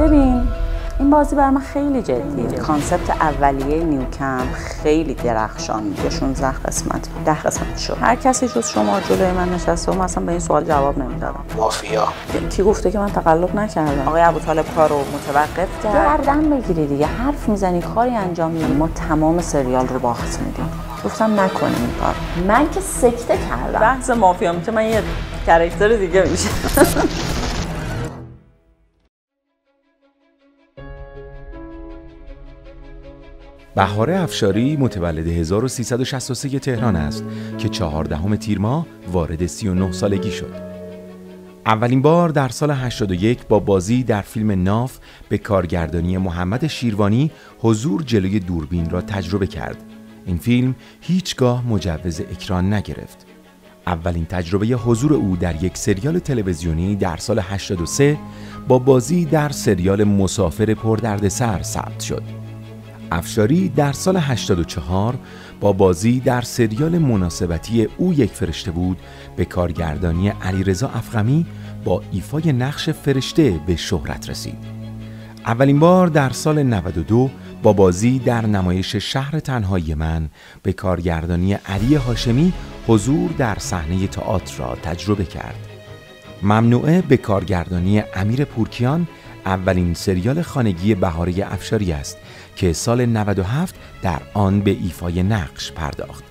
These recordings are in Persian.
ببین این بازی بر من خیلی جدیه. کانسپت اولیه نیوکم خیلی درخشان بود 16 قسمت ده قسمت شد. هر کسی جز شما جلوی من نشسته و مثلا به این سوال جواب نمی‌دادم. مافیا. کی گفته که من تقلب نکردم؟ آقای ابوطالب کارو متوقف کرد. گردن بگیری دیگه. حرف می‌زنی کاری انجام میدی. ما تمام سریال رو باخت میدیم. گفتم نکنیم این کار. من که سکته کردم. بحث مافیا میشه من یه کرکتر دیگه میشه بهار افشاری متولد 1363 تهران است که 14 تیر ماه وارد 39 سالگی شد. اولین بار در سال 81 با بازی در فیلم ناف به کارگردانی محمد شیروانی حضور جلوی دوربین را تجربه کرد. این فیلم هیچگاه مجوز اکران نگرفت. اولین تجربه حضور او در یک سریال تلویزیونی در سال 83 با بازی در سریال مسافر پردردسر ثبت شد. افشاری در سال 84 با بازی در سریال مناسبتی او یک فرشته بود به کارگردانی علیرضا افغمی با ایفای نقش فرشته به شهرت رسید. اولین بار در سال 92 با بازی در نمایش شهر تنهای من به کارگردانی علی هاشمی حضور در صحنه تئاتر را تجربه کرد. ممنوعه به کارگردانی امیر پورکیان اولین سریال خانگی بهاری افشاری است که سال 97 در آن به ایفای نقش پرداخت.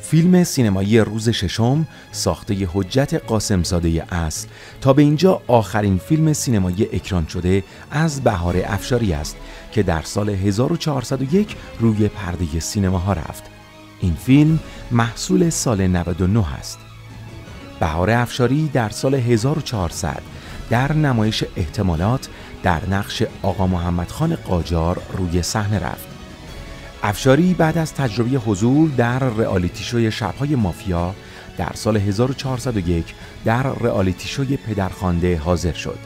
فیلم سینمایی روز ششم ساخته حجت قاسمزاده اصل تا به اینجا آخرین فیلم سینمایی اکران شده از بهار افشاری است که در سال 1401 روی پرده سینماها رفت. این فیلم محصول سال 99 است. بهار افشاری در سال 1400 در نمایش احتمالات در نقش آقا محمد خان قاجار روی صحنه رفت. افشاری بعد از تجربه حضور در رئالیتی شوی شبهای مافیا در سال 1401 در رئالیتی شوی پدرخوانده حاضر شد.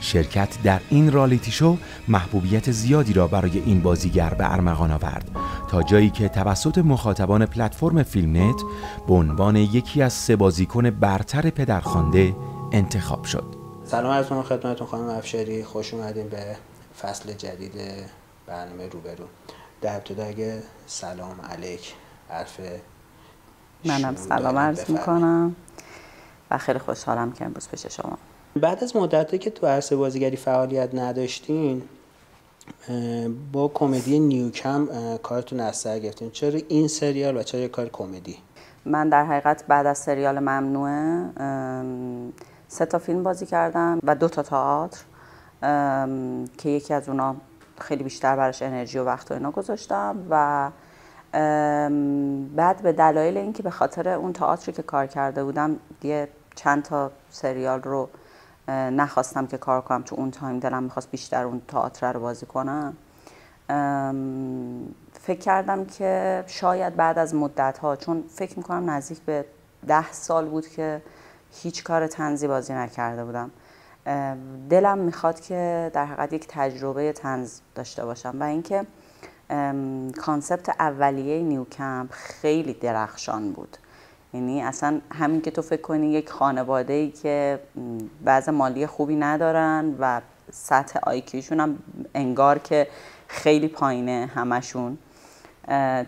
شرکت در این رئالیتی شو محبوبیت زیادی را برای این بازیگر به ارمغان آورد تا جایی که توسط مخاطبان پلتفرم فیلمنت به عنوان یکی از سه بازیکن برتر پدرخوانده انتخاب شد. سلام عرض می‌کنم خدمتتون خانم افشاری. خوش اومدیم به فصل جدید برنامه روبرو. در ابتدا اگه سلام علیک حرف منم سلام عرض می‌کنم و خیلی خوشحالم که امروز پیش شما. بعد از مدتی که تو عرصه بازیگری فعالیت نداشتین با کمدی نیوکم کارتون از سر گرفتین. چرا این سریال و چرا کار کمدی؟ من در حقیقت بعد از سریال ممنوعه سه تا فیلم بازی کردم و دو تا تئاتر که یکی از اونا خیلی بیشتر براش انرژی و وقت و اینا گذاشتم و بعد به دلایل اینکه به خاطر اون تئاتری که کار کرده بودم یه چند تا سریال رو نخواستم که کار کنم. تو اون تایم دلم می‌خواست بیشتر اون تئاتر رو بازی کنم. فکر کردم که شاید بعد از مدت ها چون فکر می‌کنم نزدیک به ده سال بود که هیچ کار تنزی بازی نکرده بودم. دلم می‌خواد که در حقیقت یک تجربه طنز داشته باشم و اینکه concept اولیه نیوکمپ خیلی درخشان بود. یعنی اصلا همین که تو فکر کنی یک خانواده ای که وضع مالی خوبی ندارن و سطح IQ شون هم انگار که خیلی پایینه همشون.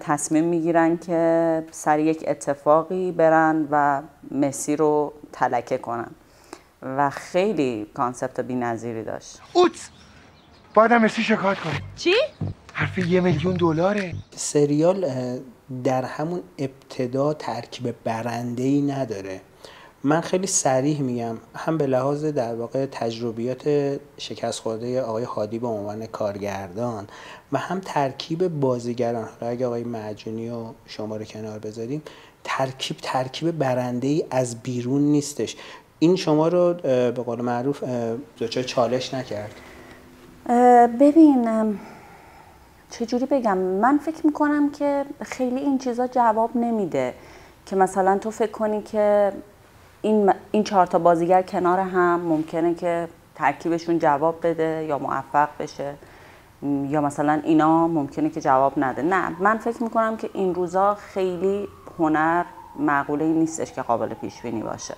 تصمیم می‌گیرن که سر یک اتفاقی برن و مسی رو تلکه کنن. و خیلی concept بی نظیری داشت. اوت! باید مسی شکایت کنه. چی؟ حرف یه میلیون دلاره. سریال در همون ابتدا ترکیب برنده ای نداره. من خیلی صریح میگم هم به لحاظ در واقع تجربیات شکست خورده آقای هادی به عنوان کارگردان و هم ترکیب بازیگران. اگه آقای معجونی و شما رو کنار بذاریم ترکیب ترکیب برنده ای از بیرون نیستش. این شما رو به قول معروف چالش نکرد. ببین چجوری بگم؟ من فکر می‌کنم که خیلی این چیزا جواب نمیده که مثلا تو فکر کنی که این, این چهار تا بازیگر کنار هم ممکنه که ترکیبشون جواب بده یا موفق بشه. یا مثلا اینا ممکنه که جواب نده. نه من فکر می‌کنم که این روزا خیلی هنر معقوله نیستش که قابل پیش بینی باشه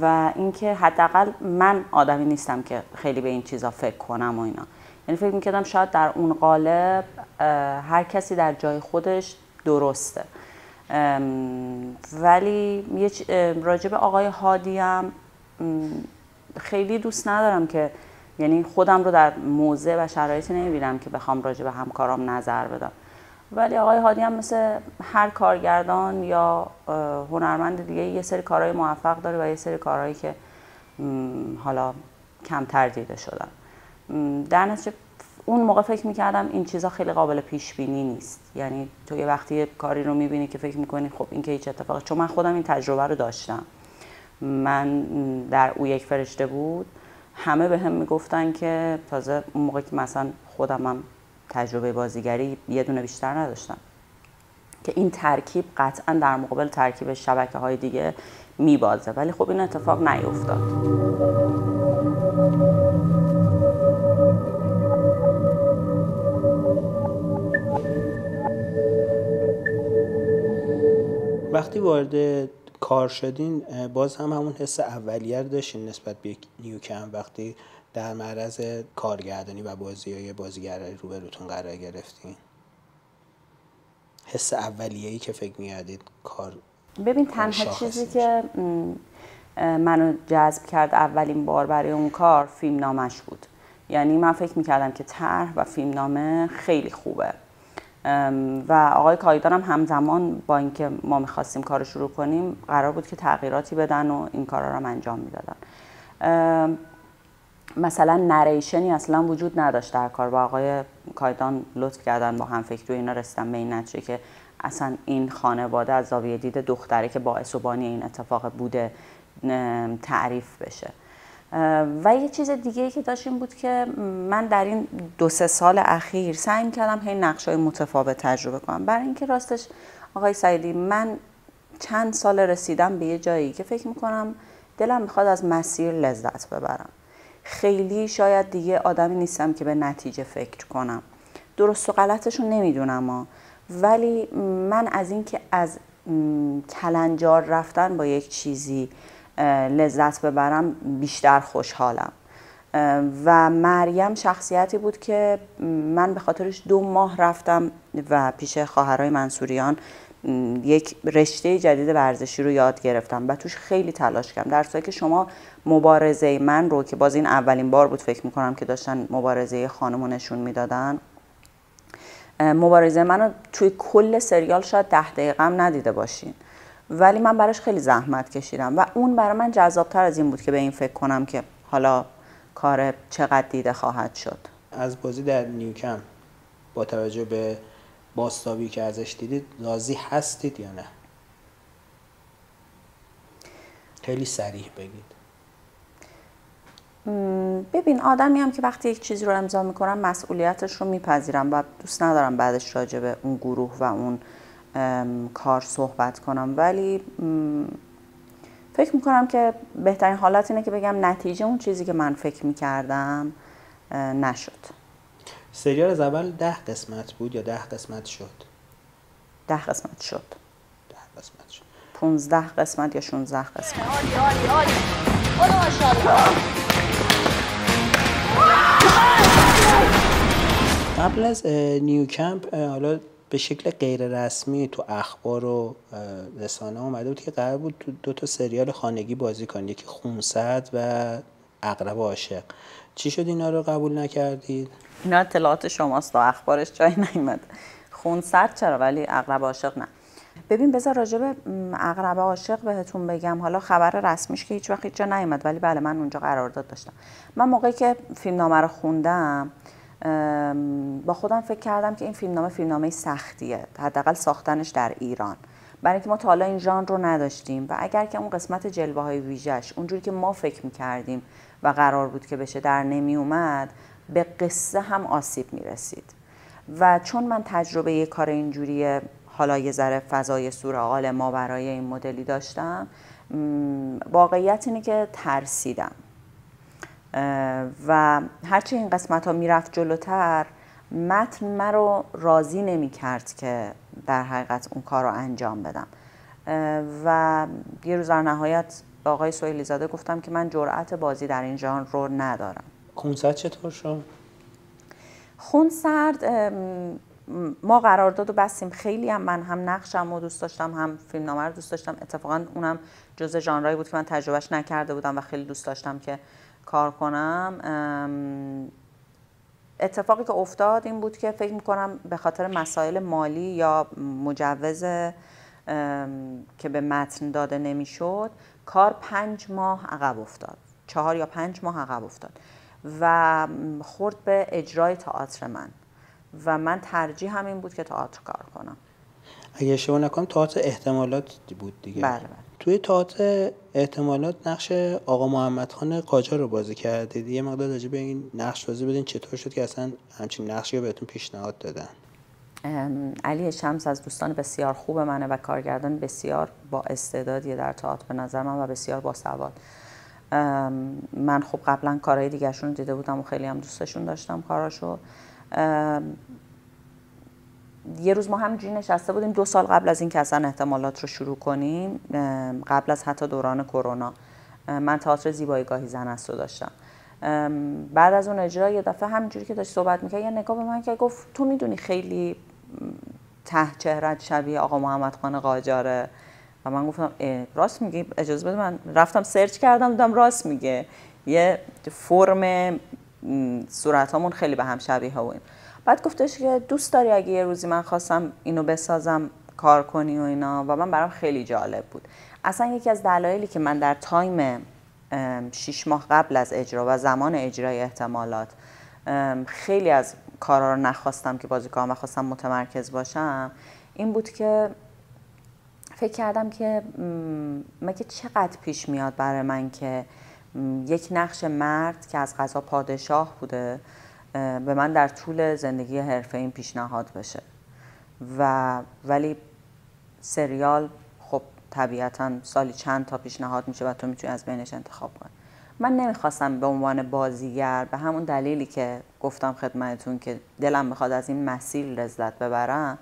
و اینکه حداقل من آدمی نیستم که خیلی به این چیزا فکر کنم و اینا. یعنی فکر می‌کردم شاید در اون قالب هر کسی در جای خودش درسته. ولی یه راجب آقای هادیم خیلی دوست ندارم که یعنی خودم رو در موضع و شرایطی نمی‌بینم که بخوام راجب همکارام نظر بدم. ولی آقای هادی هم مثل هر کارگردان یا هنرمند دیگه یه سری کارهای موفق داره و یه سری کارهایی که حالا کمتر دیده شدن. در نتیجه اون موقع فکر می‌کردم این چیزا خیلی قابل پیش بینی نیست. یعنی تو یه وقتی کاری رو می‌بینی که فکر می‌کنی خب این که هیچ اتفاقی چون من خودم این تجربه رو داشتم. من در او یک فرشته بود. همه به هم می‌گفتن که تازه اون موقع که مثلا خودم هم تجربه بازیگری یه دونه بیشتر نداشتم. که این ترکیب قطعا در مقابل ترکیب شبکه های دیگه میبازه. ولی خب این اتفاق نیفتاد. وقتی وارد کار شدین باز هم همون حس اولیه داشتین نسبت به نیوکم وقتی در معرض کارگردانی و بازی های بازیگرای روبروتون قرار گرفتین؟ حس اولیه‌ای که فکر می‌کردید کار ببین تنها چیزی که منو جذب کرد اولین بار برای اون کار فیلم نامش بود. یعنی من فکر می‌کردم که طرح و فیلم نامه خیلی خوبه. و آقای کایدان هم همزمان با اینکه ما می‌خواستیم کار شروع کنیم قرار بود که تغییراتی بدن و این کارا رو انجام می‌دادن. مثلا نریشنی اصلا وجود نداشت در کار. با آقای کایدان لطف کردن با هم فکر اینا رسیدن به این که اصلا این خانواده از زاویه دید دختره که باعث و بانی این اتفاق بوده تعریف بشه. و یه چیز دیگه ای که داشتیم بود که من در این دو سه سال اخیر سعی کردم هی نقش های متفاوت تجربه کنم. برای اینکه راستش آقای سعیدی من چند سال رسیدم به یه جایی که فکر می‌کنم دلم می‌خواد از مسیر لذت ببرم. خیلی شاید دیگه آدمی نیستم که به نتیجه فکر کنم. درست و غلطش رو نمی‌دونم ولی من از اینکه از کلنجار رفتن با یک چیزی لذت ببرم بیشتر خوشحالم. و مریم شخصیتی بود که من به خاطرش دو ماه رفتم و پیش خواهرای منصوریان یک رشته جدید ورزشی رو یاد گرفتم و توش خیلی تلاش کردم. در که شما مبارزه من رو که باز این اولین بار بود فکر می‌کنم که داشتن مبارزه خانمو نشون می‌دادن مبارزه منو توی کل سریال شاید ده دقیقه هم ندیده باشین. ولی من براش خیلی زحمت کشیدم و اون برای من جذابتر از این بود که به این فکر کنم که حالا کار چقدر دیده خواهد شد. از بازی در نیوکم با توجه به باستابی که ازش دیدید راضی هستید یا نه؟ خیلی سریح بگید. ببین آدمی هم که وقتی یک چیزی رو امضا می‌کنم مسئولیتش رو میپذیرم و دوست ندارم بعدش راجع به اون گروه و اون کار صحبت کنم. ولی فکر می‌کنم که بهترین حالت اینه که بگم نتیجه اون چیزی که من فکر می‌کردم نشد. سریال از اول ده قسمت بود یا ده قسمت شد؟ ده قسمت شد. ده قسمت شد. پونزده قسمت یا شونزده قسمت. قبل از نیو کمپ حالا به شکل غیر رسمی تو اخبار و رسانه اومده بود که قرار بود تو دو تا سریال خانگی بازی کنید یکی خونسرد و اقرب عاشق. چی شد اینا رو قبول نکردید؟ اینا اطلاعات شماست و اخبارش جایی نیومد. خونسرد چرا ولی اقرب عاشق نه. ببین بذار راجع به اقرب عاشق بهتون بگم. حالا خبر رسمیش که هیچ وقت جا نیومد ولی بله من اونجا قرارداد داشتم. من موقعی که فیلم نامه رو خوندم با خودم فکر کردم که این فیلمنامه فیلمنامه سختیه حداقل ساختنش در ایران. برای اینکه ما تا حالا این ژانر رو نداشتیم و اگر که اون قسمت جلوه های ویژش اونجوری که ما فکر می‌کردیم و قرار بود که بشه در نمی اومد به قصه هم آسیب می‌رسید. و چون من تجربه یه کار اینجوری حالا یه ذره فضای سورئال ما برای این مدلی داشتم واقعیت اینه که ترسیدم. و هرچی این قسمت ها می‌رفت جلوتر متن من رو راضی نمی کرد که در حقیقت اون کار رو انجام بدم. و یه روز در نهایت آقای سویلی زاده گفتم که من جرأت بازی در این ژانر رو ندارم. کنسرت چطور شد؟ خون سرد ما قرارداد رو بستیم. خیلی هم من هم نقشم رو دوست داشتم هم فیلم نامه رو دوست داشتم. اتفاقا اونم جزء ژانرایی بود که من تجربهش نکرده بودم و خیلی دوست داشتم که کار کنم اتفاقی که افتاد این بود که فکر می‌کنم به خاطر مسائل مالی یا مجوز که به متن داده نمی‌شد کار پنج ماه عقب افتاد. چهار یا پنج ماه عقب افتاد. و خورد به اجرای تئاتر من. و من ترجیح همین بود که تئاتر کار کنم. اگه اشتباه نکنم تئاتر احتمالات بود دیگه. بله بله. توی تئاتر احتمالات نقش آقا محمد خان قاجار رو بازی کردید. یه مقدار راجع به این نقش بازی بدین چطور شد که اصلا همچین نقشی رو بهتون پیشنهاد دادن؟ علی شمس از دوستان بسیار خوب منه و کارگردان بسیار با استعدادیه در تئاتر به نظر من و بسیار باسواد من خب قبلا کارهای دیگرشون رو دیده بودم و خیلی هم دوستشون داشتم کاراشو. یه روز ما همینجوری نشسته بودیم. دو سال قبل از این که اصلا احتمالات رو شروع کنیم قبل از حتی دوران کرونا من تئاتر زیبایی گاهی زن است رو داشتم. بعد از اون اجرا یه دفعه همینجوری که داشت صحبت می‌کرد یه نگاه به من که گفت تو می‌دونی خیلی ته چهرت شبیه آقا محمد خان قاجاره؟ و من گفتم راست میگی؟ اجازه بده من رفتم search کردم دیدم راست میگه. یه فرم صورت خیلی به هم شبیه ها بعد گفتش که دوست داری اگه یه روزی من خواستم اینو بسازم کار کنی و اینا و من برام خیلی جالب بود. اصلا یکی از دلایلی که من در time شیش ماه قبل از اجرا و زمان اجرای احتمالات خیلی از کارا رو نخواستم که بازی کنم و خواستم متمرکز باشم این بود که فکر کردم که مگه چقدر پیش میاد برای من که یک نقش مرد که از غذا پادشاه بوده به من در طول زندگی حرفه این پیشنهاد بشه. و ولی سریال خب طبیعتا سالی چند تا پیشنهاد میشه و تو می‌تونی از بینش انتخاب کنی. من نمی‌خواستم به عنوان بازیگر به همون دلیلی که گفتم خدمتتون که دلم می‌خواد از این مسیر لذت ببرم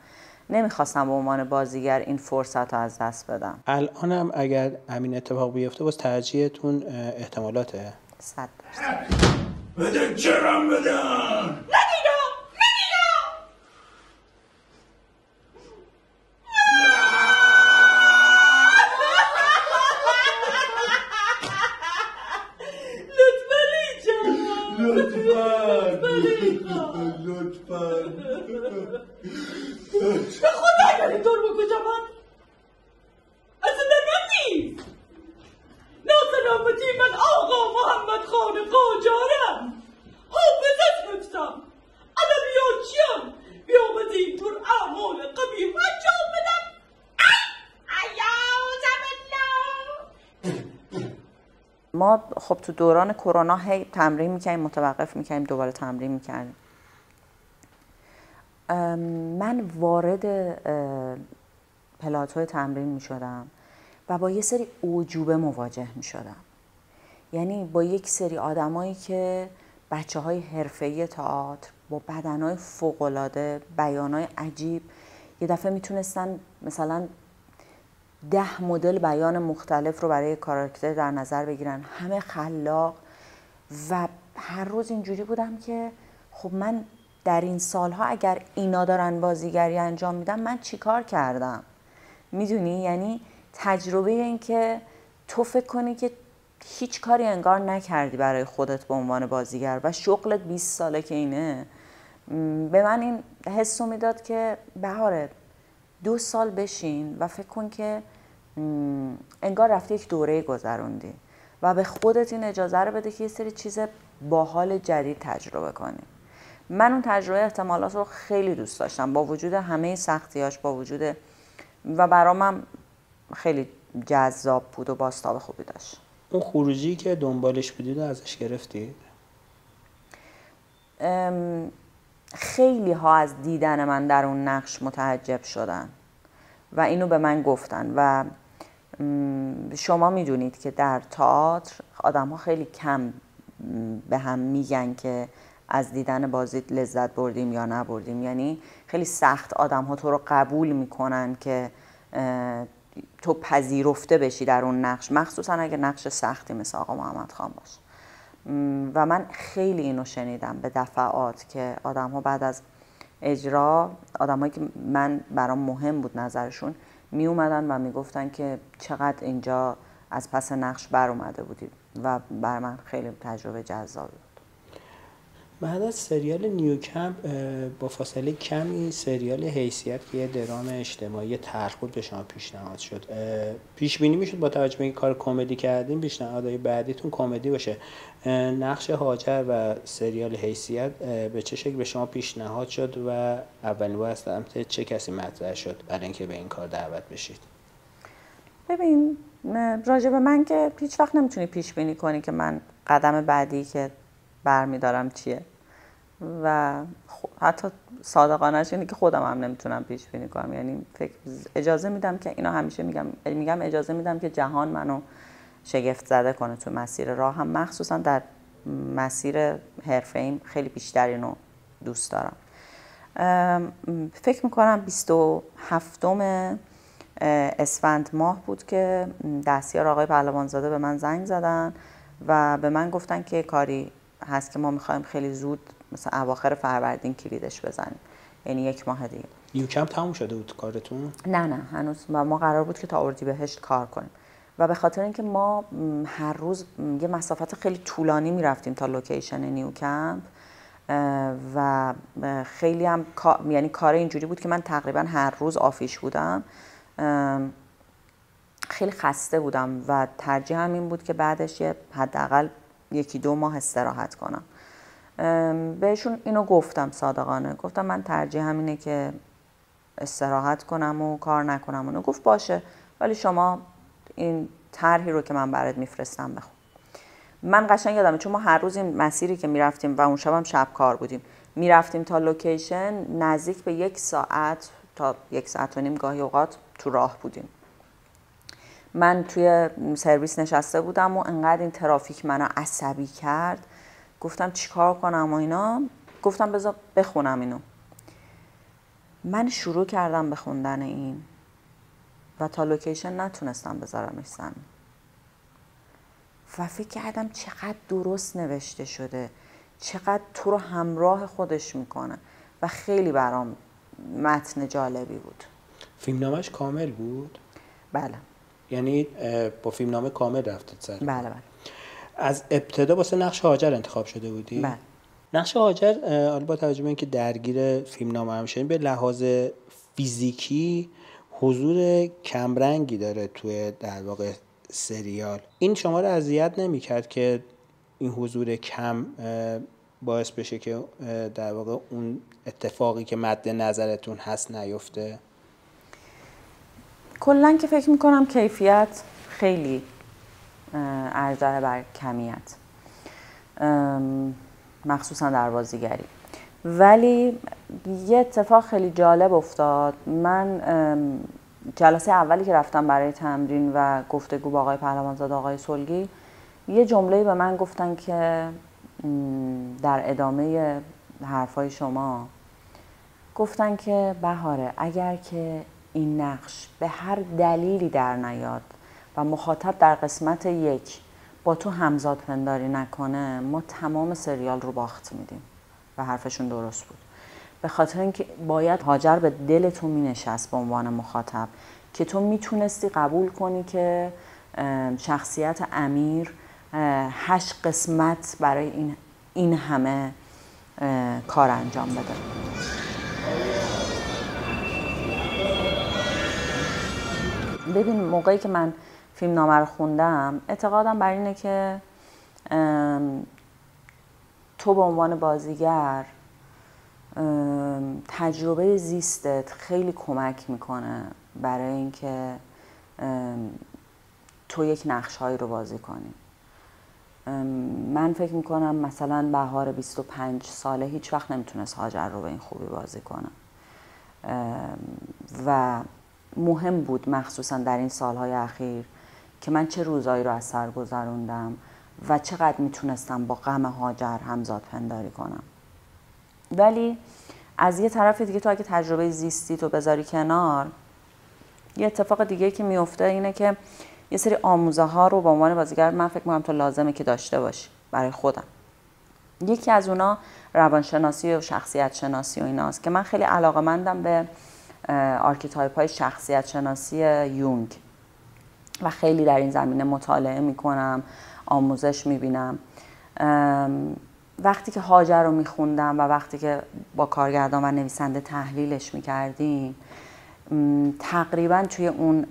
نمی‌خواستم به عنوان بازیگر این فرصت رو از دست بدم. الانم اگر همین اتفاق بیفته باز ترجیحتون احتمالاته. صد درصد. بده چرم بدن نگیرم نگیرم لطفا لطفا به خدا اگر اینطور بکشم اصلا من نیست ناسلامتی من آقا محمد خان قاجارم حافظت حفظم الان بیا چیم بیا از اینطور اعمال قبیح انجام بدم ما خب تو دوران کرونا هی تمرین می‌کنیم متوقف می‌کنیم دوباره تمرین می‌کردیم. من وارد پلاتو تمرین می‌شدم و با یه سری اوجوبه مواجه می‌شدم. یعنی با یک سری آدمایی که بچه های حرفه‌ای تئاتر با بدنهای فوقالعاده بیانهای عجیب یه دفعه می‌تونستن مثلا ده مدل بیان مختلف رو برای کاراکتر در نظر بگیرن. همه خلاق و هر روز اینجوری بودم که خب من در این سالها اگر اینا دارن بازیگری انجام میدن من چیکار کردم؟ می‌دونی؟ یعنی تجربه این که تو فکر کنی که هیچ کاری انگار نکردی برای خودت به عنوان بازیگر و شغلت 20 ساله که اینه. به من این حس می‌داد که بهاره دو سال بشین و فکر کن که انگار رفتی یک دوره گذروندی و به خودت این اجازه رو بده که یه سری چیز باحال جدید تجربه کنی. من اون تجربه احتمالات رو خیلی دوست داشتم. با وجود همه سختیاش با وجود و برامم خیلی جذاب بود و باستاب خوبی داشت. اون خروجی که دنبالش بودید ازش گرفتید؟ خیلی ها از دیدن من در اون نقش متعجب شدن. و اینو به من گفتن و شما می‌دونید که در تئاتر آدم ها خیلی کم به هم میگن که از دیدن بازی لذت بردیم یا نبردیم. یعنی خیلی سخت آدم ها تو رو قبول می‌کنن که تو پذیرفته بشی در اون نقش. مخصوصا اگه نقش سختی مثل آقا محمد خان باشه. و من خیلی اینو شنیدم به دفعات که آدم ها بعد از اجرا آدمایی که من برام مهم بود نظرشون می اومدن و می‌گفتن که چقدر اینجا از پس نقش بر اومده بودی و بر من خیلی تجربه جذابی بود. بعد از سریال نیوکمپ با فاصله کمی سریال حیثیت که یه درام اجتماعی ترخود به شما پیشنهاد شد. پیش بینی می‌شد با توجه به کار کمدی کردیم پیشنهادهای بعدیتون کمدی باشه. نقش هاجر و سریال حیثیت به چه شکل به شما پیشنهاد شد و اولین بار از سمت چه کسی مطرح شد برای اینکه به این کار دعوت بشید؟ ببین راجع به من که هیچ وقت نمی‌تونی پیش بینی کنی که من قدم بعدی که برمیدارم چیه. و حتی صادقانش اینه که خودم هم نمی‌تونم پیش بینی کنم. یعنی فکر اجازه میدم که اینا همیشه میگم میگم اجازه میدم که جهان منو شگفت زده کنه تو مسیر راه هم. مخصوصا در مسیر حرفه ایم خیلی بیشتر اینو دوست دارم. فکر می‌کنم 27 اسفند ماه بود که دستیار آقای پهلوانزاده به من زنگ زدن و به من گفتن که کاری هست که ما می‌خوایم خیلی زود مثلا اواخر فروردین کلیدش بزنیم. یعنی یک ماه دیگه. نیوکمپ تموم شده بود کارتون؟ نه نه هنوز. و ما قرار بود که تا اردیبهشت کار کنیم. و به خاطر اینکه ما هر روز یه مسافت خیلی طولانی می‌رفتیم تا لوکیشن نیوکمپ و خیلی هم یعنی کار اینجوری بود که من تقریبا هر روز آفیش بودم. خیلی خسته بودم و ترجیح هم این بود که بعدش یه حداقل یکی دو ماه استراحت کنم. بهشون اینو گفتم صادقانه. گفتم من ترجیح همینه که استراحت کنم و کار نکنم. اونو گفت باشه ولی شما این طرحی رو که من برات میفرستم بخون. من قشنگ یادمه چون ما هر روز این مسیری که می‌رفتیم و اون شب هم شب کار بودیم. می‌رفتیم تا لوکیشن نزدیک به یک ساعت تا یک ساعت و نیم گاهی اوقات تو راه بودیم. من توی سرویس نشسته بودم و انقدر این ترافیک منو عصبی کرد. گفتم چیکار کنم و اینا. گفتم بذار بخونم اینو. من شروع کردم به خوندن این و تا لوکیشن نتونستم بذارمش زمین. و فکر کردم چقدر درست نوشته شده. چقدر تو رو همراه خودش می‌کنه. و خیلی برام متن جالبی بود. فیلمنامش کامل بود؟ بله. یعنی با فیلمنامه کامل رفتید سر بله بله. از ابتدا واسه نقش هاجر انتخاب شده بودی؟ بله. نقش هاجر حالا با توجه به اینکه درگیر فیلمنامه هم شدیم به لحاظ فیزیکی حضور کمرنگی داره توی در واقع سریال. این شما رو اذیت نمی‌کرد که این حضور کم باعث بشه که در واقع اون اتفاقی که مد نظرتون هست نیفته؟ کلا که فکر می‌کنم کیفیت خیلی ارزه بر کمیت. مخصوصا در بازیگری ولی یه اتفاق خیلی جالب افتاد. من جلسه اولی که رفتم برای تمرین و گفتگو با آقای پهلوانزاده آقای سلگی یه جمله به من گفتن که در ادامه حرفای شما گفتن که بهاره اگر که این نقش به هر دلیلی در نیاد و مخاطب در قسمت یک با تو همزاد پنداری نکنه ما تمام سریال رو باخت میدیم و حرفشون درست بود. به خاطر اینکه باید هاجر به دل تو می نشست به عنوان مخاطب که تو می‌تونستی قبول کنی که شخصیت امیر هشت قسمت برای این, این همه کار انجام بده. ببین موقعی که من فیلم نامه رو خوندم اعتقادم بر اینه که تو به عنوان بازیگر تجربه زیستت خیلی کمک می‌کنه برای اینکه تو یک نقشهایی رو بازی کنی. من فکر می‌کنم مثلا بهار 25 ساله هیچ وقت نمی‌تونست هاجر رو به این خوبی بازی کنم و مهم بود مخصوصا در این سالهای اخیر که من چه روزایی رو از سر گذروندم و چقدر می‌تونستم با غم هاجر همزاد پنداری کنم. ولی از یه طرف دیگه تو اگه تجربه زیستی تو بذاری کنار یه اتفاق دیگه که میفته اینه که یه سری آموزه ها رو به عنوان بازیگر من فکر می‌کنم تو لازمه که داشته باشی برای خودم. یکی از اونا روانشناسی و شخصیت شناسی و ایناست که من خیلی علاقه مندم به archetype های شخصیت شناسی یونگ. و خیلی در این زمینه مطالعه می‌کنم آموزش می‌بینم. وقتی که هاجر رو میخوندم و وقتی که با کارگردان و نویسنده تحلیلش می‌کردیم تقریبا توی اون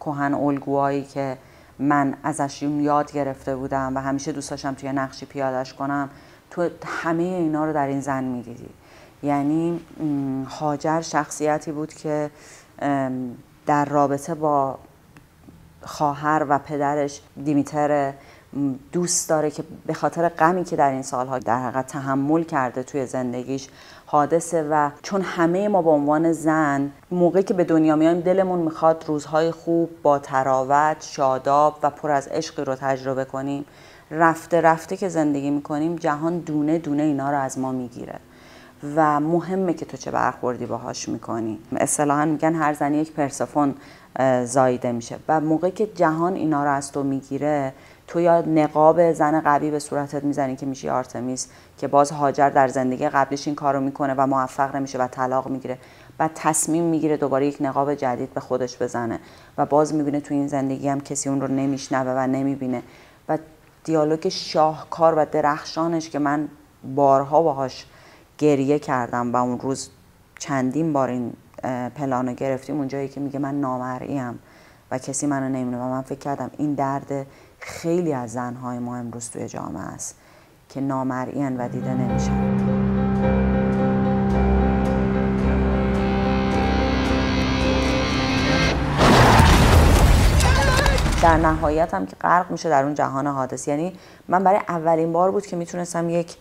کهن الگوهایی که من ازش یاد گرفته بودم و همیشه دوست داشتم توی نقشی پیادش کنم تو همه اینا رو در این زن می‌دیدی. یعنی هاجر شخصیتی بود که در رابطه با خواهر و پدرش دیمیتر دوست داره که به خاطر غمی که در این سالها در حقیقت تحمل کرده توی زندگیش حادثه و چون همه ما به عنوان زن موقعی که به دنیا میایم دلمون می‌خواد روزهای خوب با تراوت شاداب و پر از عشقی رو تجربه کنیم. رفته رفته که زندگی می‌کنیم جهان دونه دونه اینا رو از ما می‌گیره. و مهمه که تو چه برخوردی باهاش می‌کنی. اصطلاحا میگن هر زنی یک پرسفون زایده میشه. و موقعی که جهان اینا رو از تو می‌گیره تو یا نقاب زن قوی به صورتت می‌زنی که میشی آرتمیس که باز هاجر در زندگی قبلش این کارو می‌کنه و موفق نمیشه و طلاق می‌گیره. و تصمیم می‌گیره دوباره یک نقاب جدید به خودش بزنه و باز می‌بینه تو این زندگی هم کسی اون رو نمیشنوه و نمی‌بینه. و دیالوگ شاهکار و درخشانش که من بارها باهاش گریه کردم و اون روز چندین بار این پلانو گرفتیم. اونجایی که میگه من نامرئیم و کسی منو نمی‌بینه و من فکر کردم این درد خیلی از زنهای ما امروز توی جامعه است که نامرئین و دیده نمیشن. در نهایت هم که غرق میشه در اون جهان حادث یعنی من برای اولین بار بود که می‌تونستم یک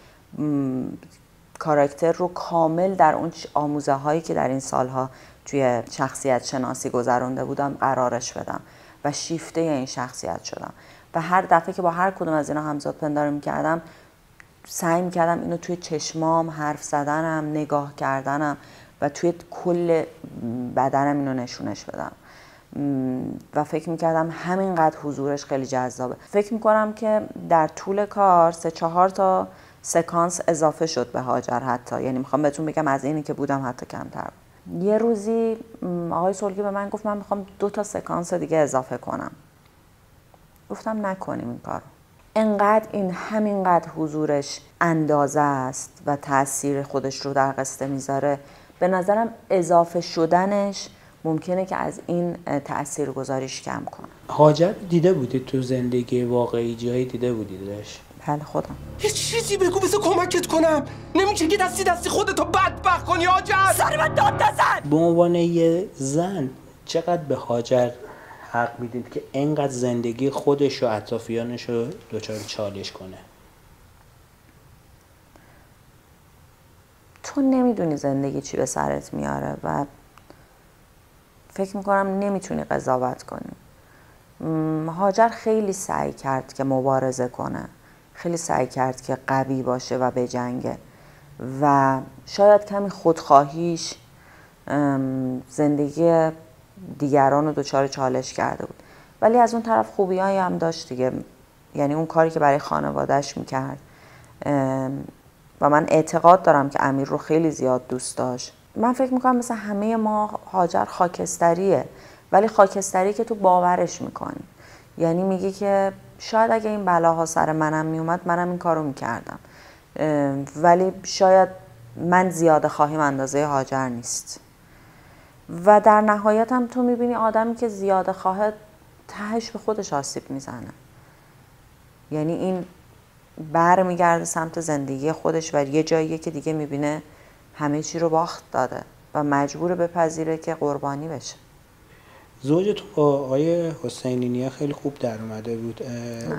کاراکتر رو کامل در اون آموزه هایی که در این سالها توی شخصیت شناسی گذرونده بودم قرارش بدم و شیفته این شخصیت شدم. و هر دفعه که با هر کدوم از اینا همزاد پنداری می‌کردم سعی می‌کردم اینو توی چشمام حرف زدنم نگاه کردنم و توی کل بدنم اینو نشونش بدم. و فکر می‌کردم همینقدر حضورش خیلی جذابه. فکر می‌کنم که در طول کار سه چهار تا سکانس اضافه شد به هاجر حتی. یعنی می‌خوام بهتون بگم از اینی که بودم حتی کمتر. یه روزی آقای سلگی به من گفت من می‌خوام دو تا سکانس دیگه اضافه کنم. گفتم نکنیم این کارو. انقدر این همینقدر حضورش اندازه است و تاثیر خودش رو در قصه می‌ذاره به نظرم اضافه شدنش ممکنه که از این تاثیر گذاریش کم کنه. هاجر دیده بودید تو زندگی واقعی؟ جایی دیده بودیدش بله خودم. یه چیزی بگو بسه کمکت کنم. نمیشه که دستی دستی خودتو بدبخت کنی هاجر سر من داد نزن. به عنوان یه زن چقدر به هاجر حق می‌دید که انقدر زندگی خودش و اطرافیانش رو دچار چالش کنه؟ تو نمی‌دونی زندگی چی به سرت میاره و فکر می‌کنم نمی‌تونی قضاوت کنی. هاجر خیلی سعی کرد که مبارزه کنه. خیلی سعی کرد که قوی باشه و بجنگه. و شاید کمی خودخواهیش زندگی دیگران رو دچار چالش کرده بود. ولی از اون طرف خوبی هم داشت دیگه. یعنی اون کاری که برای خانوادهش می‌کرد. و من اعتقاد دارم که امیر رو خیلی زیاد دوست داشت. من فکر می‌کنم مثل همه ما هاجر خاکستریه. ولی خاکستری که تو باورش می‌کنی. یعنی میگی که شاید اگه این بلاها سر منم میومد منم این کارو می‌کردم. ولی شاید من زیاده خواهیم اندازه هاجر نیست. و در نهایت هم تو می‌بینی آدمی که زیاده خواهد تهش به خودش آسیب می‌زنه. یعنی این بر میگرده سمت زندگی خودش و یه جاییه که دیگه می‌بینه همه چی رو باخت داده و مجبور بپذیره که قربانی بشه. زوج تو با آقای حسینی نیا خیلی خوب در اومده بود.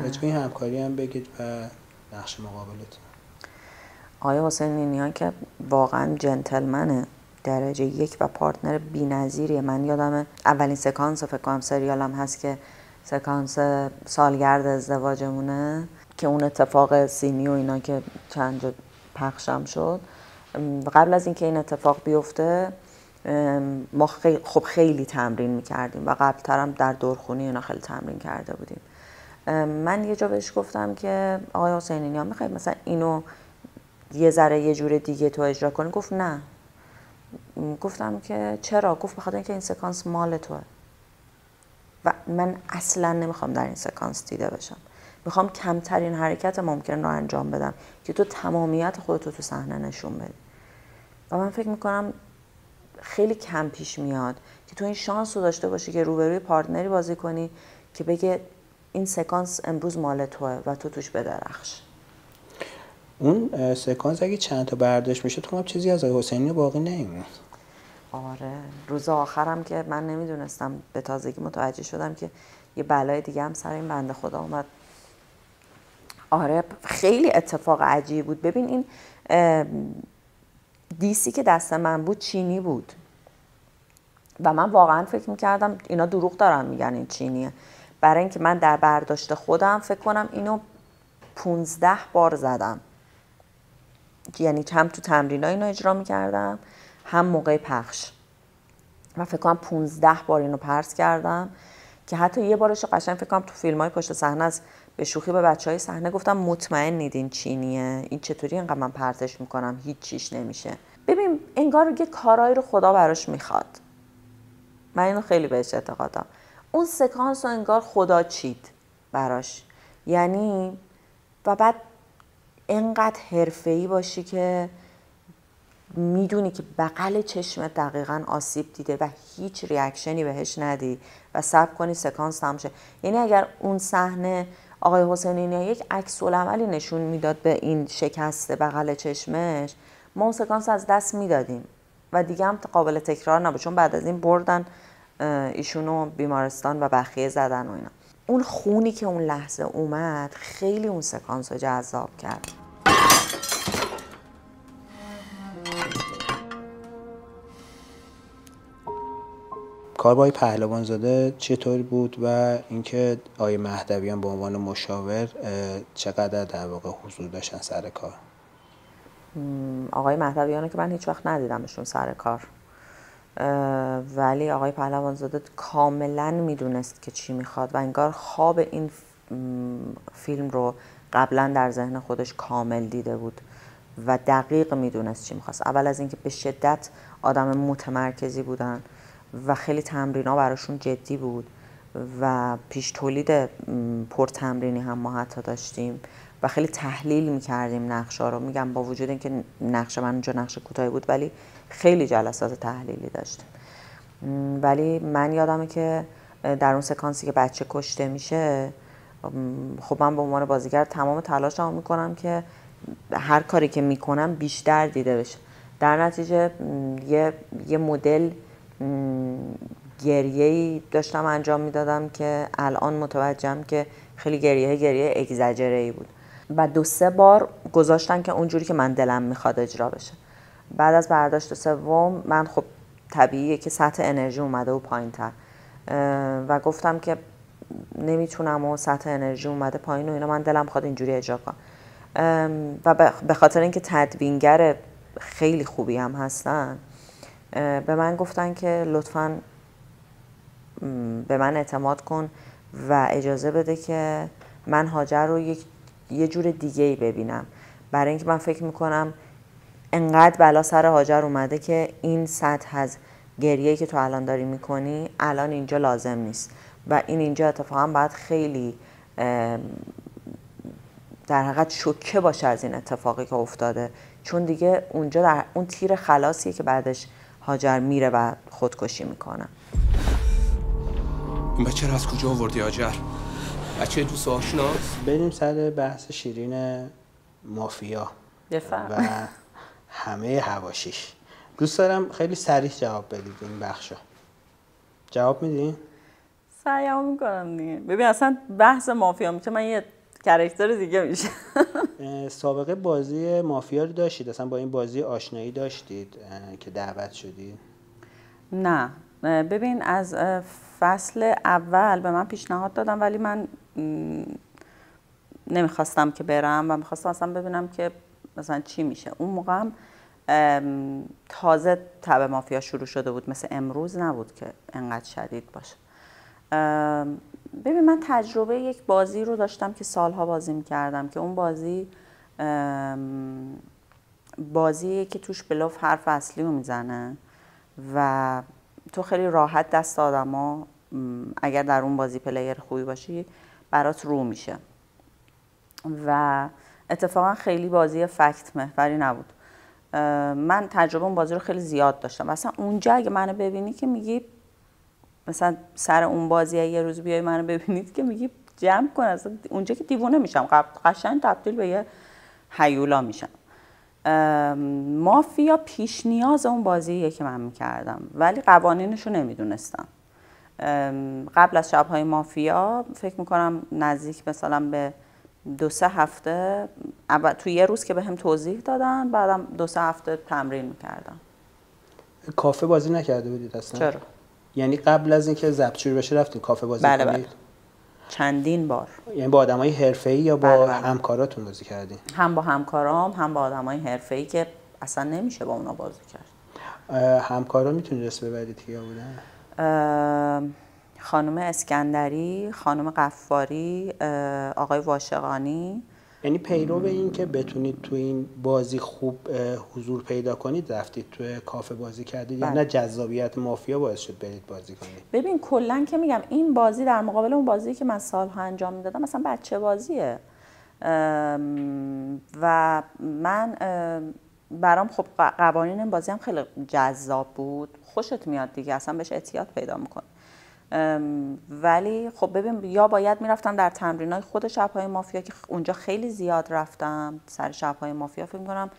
راجع این همکاری هم بگید و نقش مقابلتون. آقای حسینی نیا که واقعا جنتلمنه درجه یک و پارتنر بی‌نظیریه. من یادم اولین سکانس فکر کنم سریالم هست که سکانس سالگرد ازدواجمونه که اون اتفاق سینی و اینا که چند جا پخشم شد. قبل از اینکه این اتفاق بیفته ما خیلی خب خیلی تمرین می‌کردیم و قبلتر هم در دورخونی اینا خیلی تمرین کرده بودیم. من یه جا بهش گفتم که آقای حسینی نیا می‌خوای مثلا اینو یه ذره یه جور دیگه تو اجرا کنی؟ گفت نه. گفتم که چرا؟ گفت بخاطر اینکه این سکانس مال توه. و من اصلا نمی‌خوام در این سکانس دیده بشم. می‌خوام کمترین حرکت ممکن رو انجام بدم که تو تمامیت خودتو تو صحنه نشون بدی. و من فکر می‌کنم خیلی کم پیش میاد که تو این شانس رو داشته باشی که روبروی پارتنری بازی کنی که بگه این سکانس امروز مال توه و تو توش بدرخش. اون سکانس اگه چند تا برداشت میشه تو هم چیزی از حسینی باقی نمیمون آره. روز آخرم که من نمی‌دونستم به تازگی متوجه شدم که یه بلای دیگه هم سر این بنده خدا اومد. آره خیلی اتفاق عجیبی بود. ببین این دیسی که دست من بود چینی بود. و من واقعا فکر می‌کردم اینا دروغ دارن میگن این چینیه. برای اینکه من در برداشت خودم فکر کنم اینو 15 بار زدم. یعنی هم تو تمرین اینو اجرا می‌کردم هم موقع پخش. و فکر کنم 15 بار اینو پرس کردم که حتی یه بارش قشنگ فکر کنم تو فیلم های پشت صحنه از به شوخی به بچه های صحنه گفتم مطمئن نیدین چینیه؟ این چطوری اینقدر من پرتش می‌کنم؟ هیچ چیش نمیشه. ببین انگار یه کارایی رو خدا براش می‌خواد. من اینو خیلی بهش اعتقادم اون سکانس رو انگار خدا چید براش. یعنی و بعد انقدر حرفه‌ای باشی که می‌دونی که بغل چشمت دقیقا آسیب دیده و هیچ ریاکشنی بهش ندی و صبر کنی سکانس تمام شه. یعنی اگر اون صحنه آقای حسینی یک عکس العملی نشون می‌داد به این شکست بغل چشمش ما اون سکانس از دست می‌دادیم و دیگه هم قابل تکرار نبود چون بعد از این بردن ایشونو بیمارستان و بخیه زدن و اینا. اون خونی که اون لحظه اومد خیلی اون سکانس رو جذاب کرد. کار با پهلوان زاده چطور بود و اینکه آقای مهدویان به عنوان مشاور چقدر در واقع حضور داشتن سر کار؟ آقای مهدویانو که من هیچ وقت ندیدمشون سر کار. ولی آقای پهلوانزاده کاملا می‌دونست که چی می‌خواد و انگار خواب این فیلم رو قبلا در ذهن خودش کامل دیده بود و دقیق می‌دونست چی می‌خواست. اول از اینکه به شدت آدم متمرکزی بودن. و خیلی تمرینا براشون جدی بود و پیش تولید م، پرتمرینی هم ما حتی داشتیم و خیلی تحلیل می‌کردیم نقشا رو. میگم با وجود اینکه نقش من اونجا نقش کوتاهی بود ولی خیلی جلسات تحلیلی داشتیم. ولی من یادمه که در اون سکانسی که بچه کشته میشه خب من به عنوان بازیگر تمام تلاشمو می‌کنم که هر کاری که می‌کنم بیشتر دیده بشه. در نتیجه یه, یه مدل گریه داشتم انجام می‌دادم که الان متوجهم که خیلی گریه گریه اگزجره ای بود. و دو سه بار گذاشتن که اونجوری که من دلم می‌خواد اجرا بشه. بعد از برداشت سوم من خب طبیعیه که سطح انرژی اومده و پایین تر و گفتم که نمی‌تونم و سطح انرژی اومده پایین و اینا من دلم خواد اینجوری اجرا کنم. و به- خاطر اینکه تدوینگر خیلی خوبی هم هستن به من گفتن که لطفا به من اعتماد کن و اجازه بده که من هاجر رو یک یه جور دیگه ای ببینم. برای اینکه من فکر می‌کنم انقدر بلا سر هاجر اومده که این سطح از گریه که تو الان داری می‌کنی الان اینجا لازم نیست. و این اینجا اتفاقا باید خیلی در حقیقت شوکه باشه از این اتفاقی که افتاده. چون دیگه اونجا در اون تیر خلاصیه که بعدش هاجر میره و خودکشی می‌کنه این بچه از کجا آوردی آجر؟ بچه دوست آشناست؟ بریم سر بحث شیرین مافیا. و همه هواشیش دوست دارم خیلی سریع جواب بدید این بخشا جواب میدین؟ سعیمو می‌کنم دیگه ببین اصلا بحث مافیا میشه من یه کرکتر دیگه میشه. سابقه بازی مافیا رو داشتید؟ اصلا با این بازی آشنایی داشتید؟ که دعوت شدید نه. ببین از فصل اول به من پیشنهاد دادم ولی من نمی‌خواستم که برم و می‌خواستم اصلا ببینم که مثلا چی میشه. اون موقع هم تازه تب مافیا شروع شده بود. مثل امروز نبود که انقدر شدید باشه. ببین من تجربه یک بازی رو داشتم که سالها بازی می‌کردم که اون بازی بازیه که توش بلوف حرف اصلی رو می‌زنه و تو خیلی راحت دست آدما اگر در اون بازی پلیر خوبی باشی برات رو میشه. و اتفاقا خیلی بازی فکت محوری نبود. من تجربه اون بازی رو خیلی زیاد داشتم. مثلا اونجا اگه منو ببینی که میگی مثلا سر اون بازی یه روز بیای منو ببینید که میگی جمع کن اصلا اونجا که دیوونه میشم. قشنگ تبدیل به یه هیولا میشم. مافیا پیش نیاز اون بازیه که من می‌کردم ولی قوانینش رو نمی‌دونستم. قبل از شبهای مافیا فکر می‌کنم نزدیک مثلا به دو سه هفته اول تو یه روز که به هم توضیح دادن بعدم دو سه هفته تمرین می‌کردم. کافه بازی نکرده بودید اصلا؟ چرا؟ یعنی قبل از اینکه ضبط شروع بشه رفتین کافه بازی بله، بله. چندین بار. یعنی با آدمای حرفه‌ای یا با بله، بله. همکاراتون بازی کردین؟ هم با همکارام هم با آدمای حرفه‌ای که اصلا نمیشه با اونا بازی کرد. همکارا می‌تونید اسم ببرید کیا بودن؟ خانم اسکندری، خانم قفاری، آقای واشقانی. یعنی پیرو به این که بتونید تو این بازی خوب حضور پیدا کنید رفتید تو کافه بازی کردید یا بله. نه جذابیت مافیا باعث شد برید بازی کنید. ببین کلا که میگم این بازی در مقابل اون بازی که من سالها انجام می‌دادم مثلا بچه بازیه. و من ام، برام خب قوانین این بازی هم خیلی جذاب بود. خوشت میاد دیگه اصلا بهش اعتیاد پیدا می‌کنی ولی خب ببین یا باید می‌رفتم در تمرین های خود شبهای مافیا که اونجا خیلی زیاد رفتم سر شبهای مافیا فکر کنم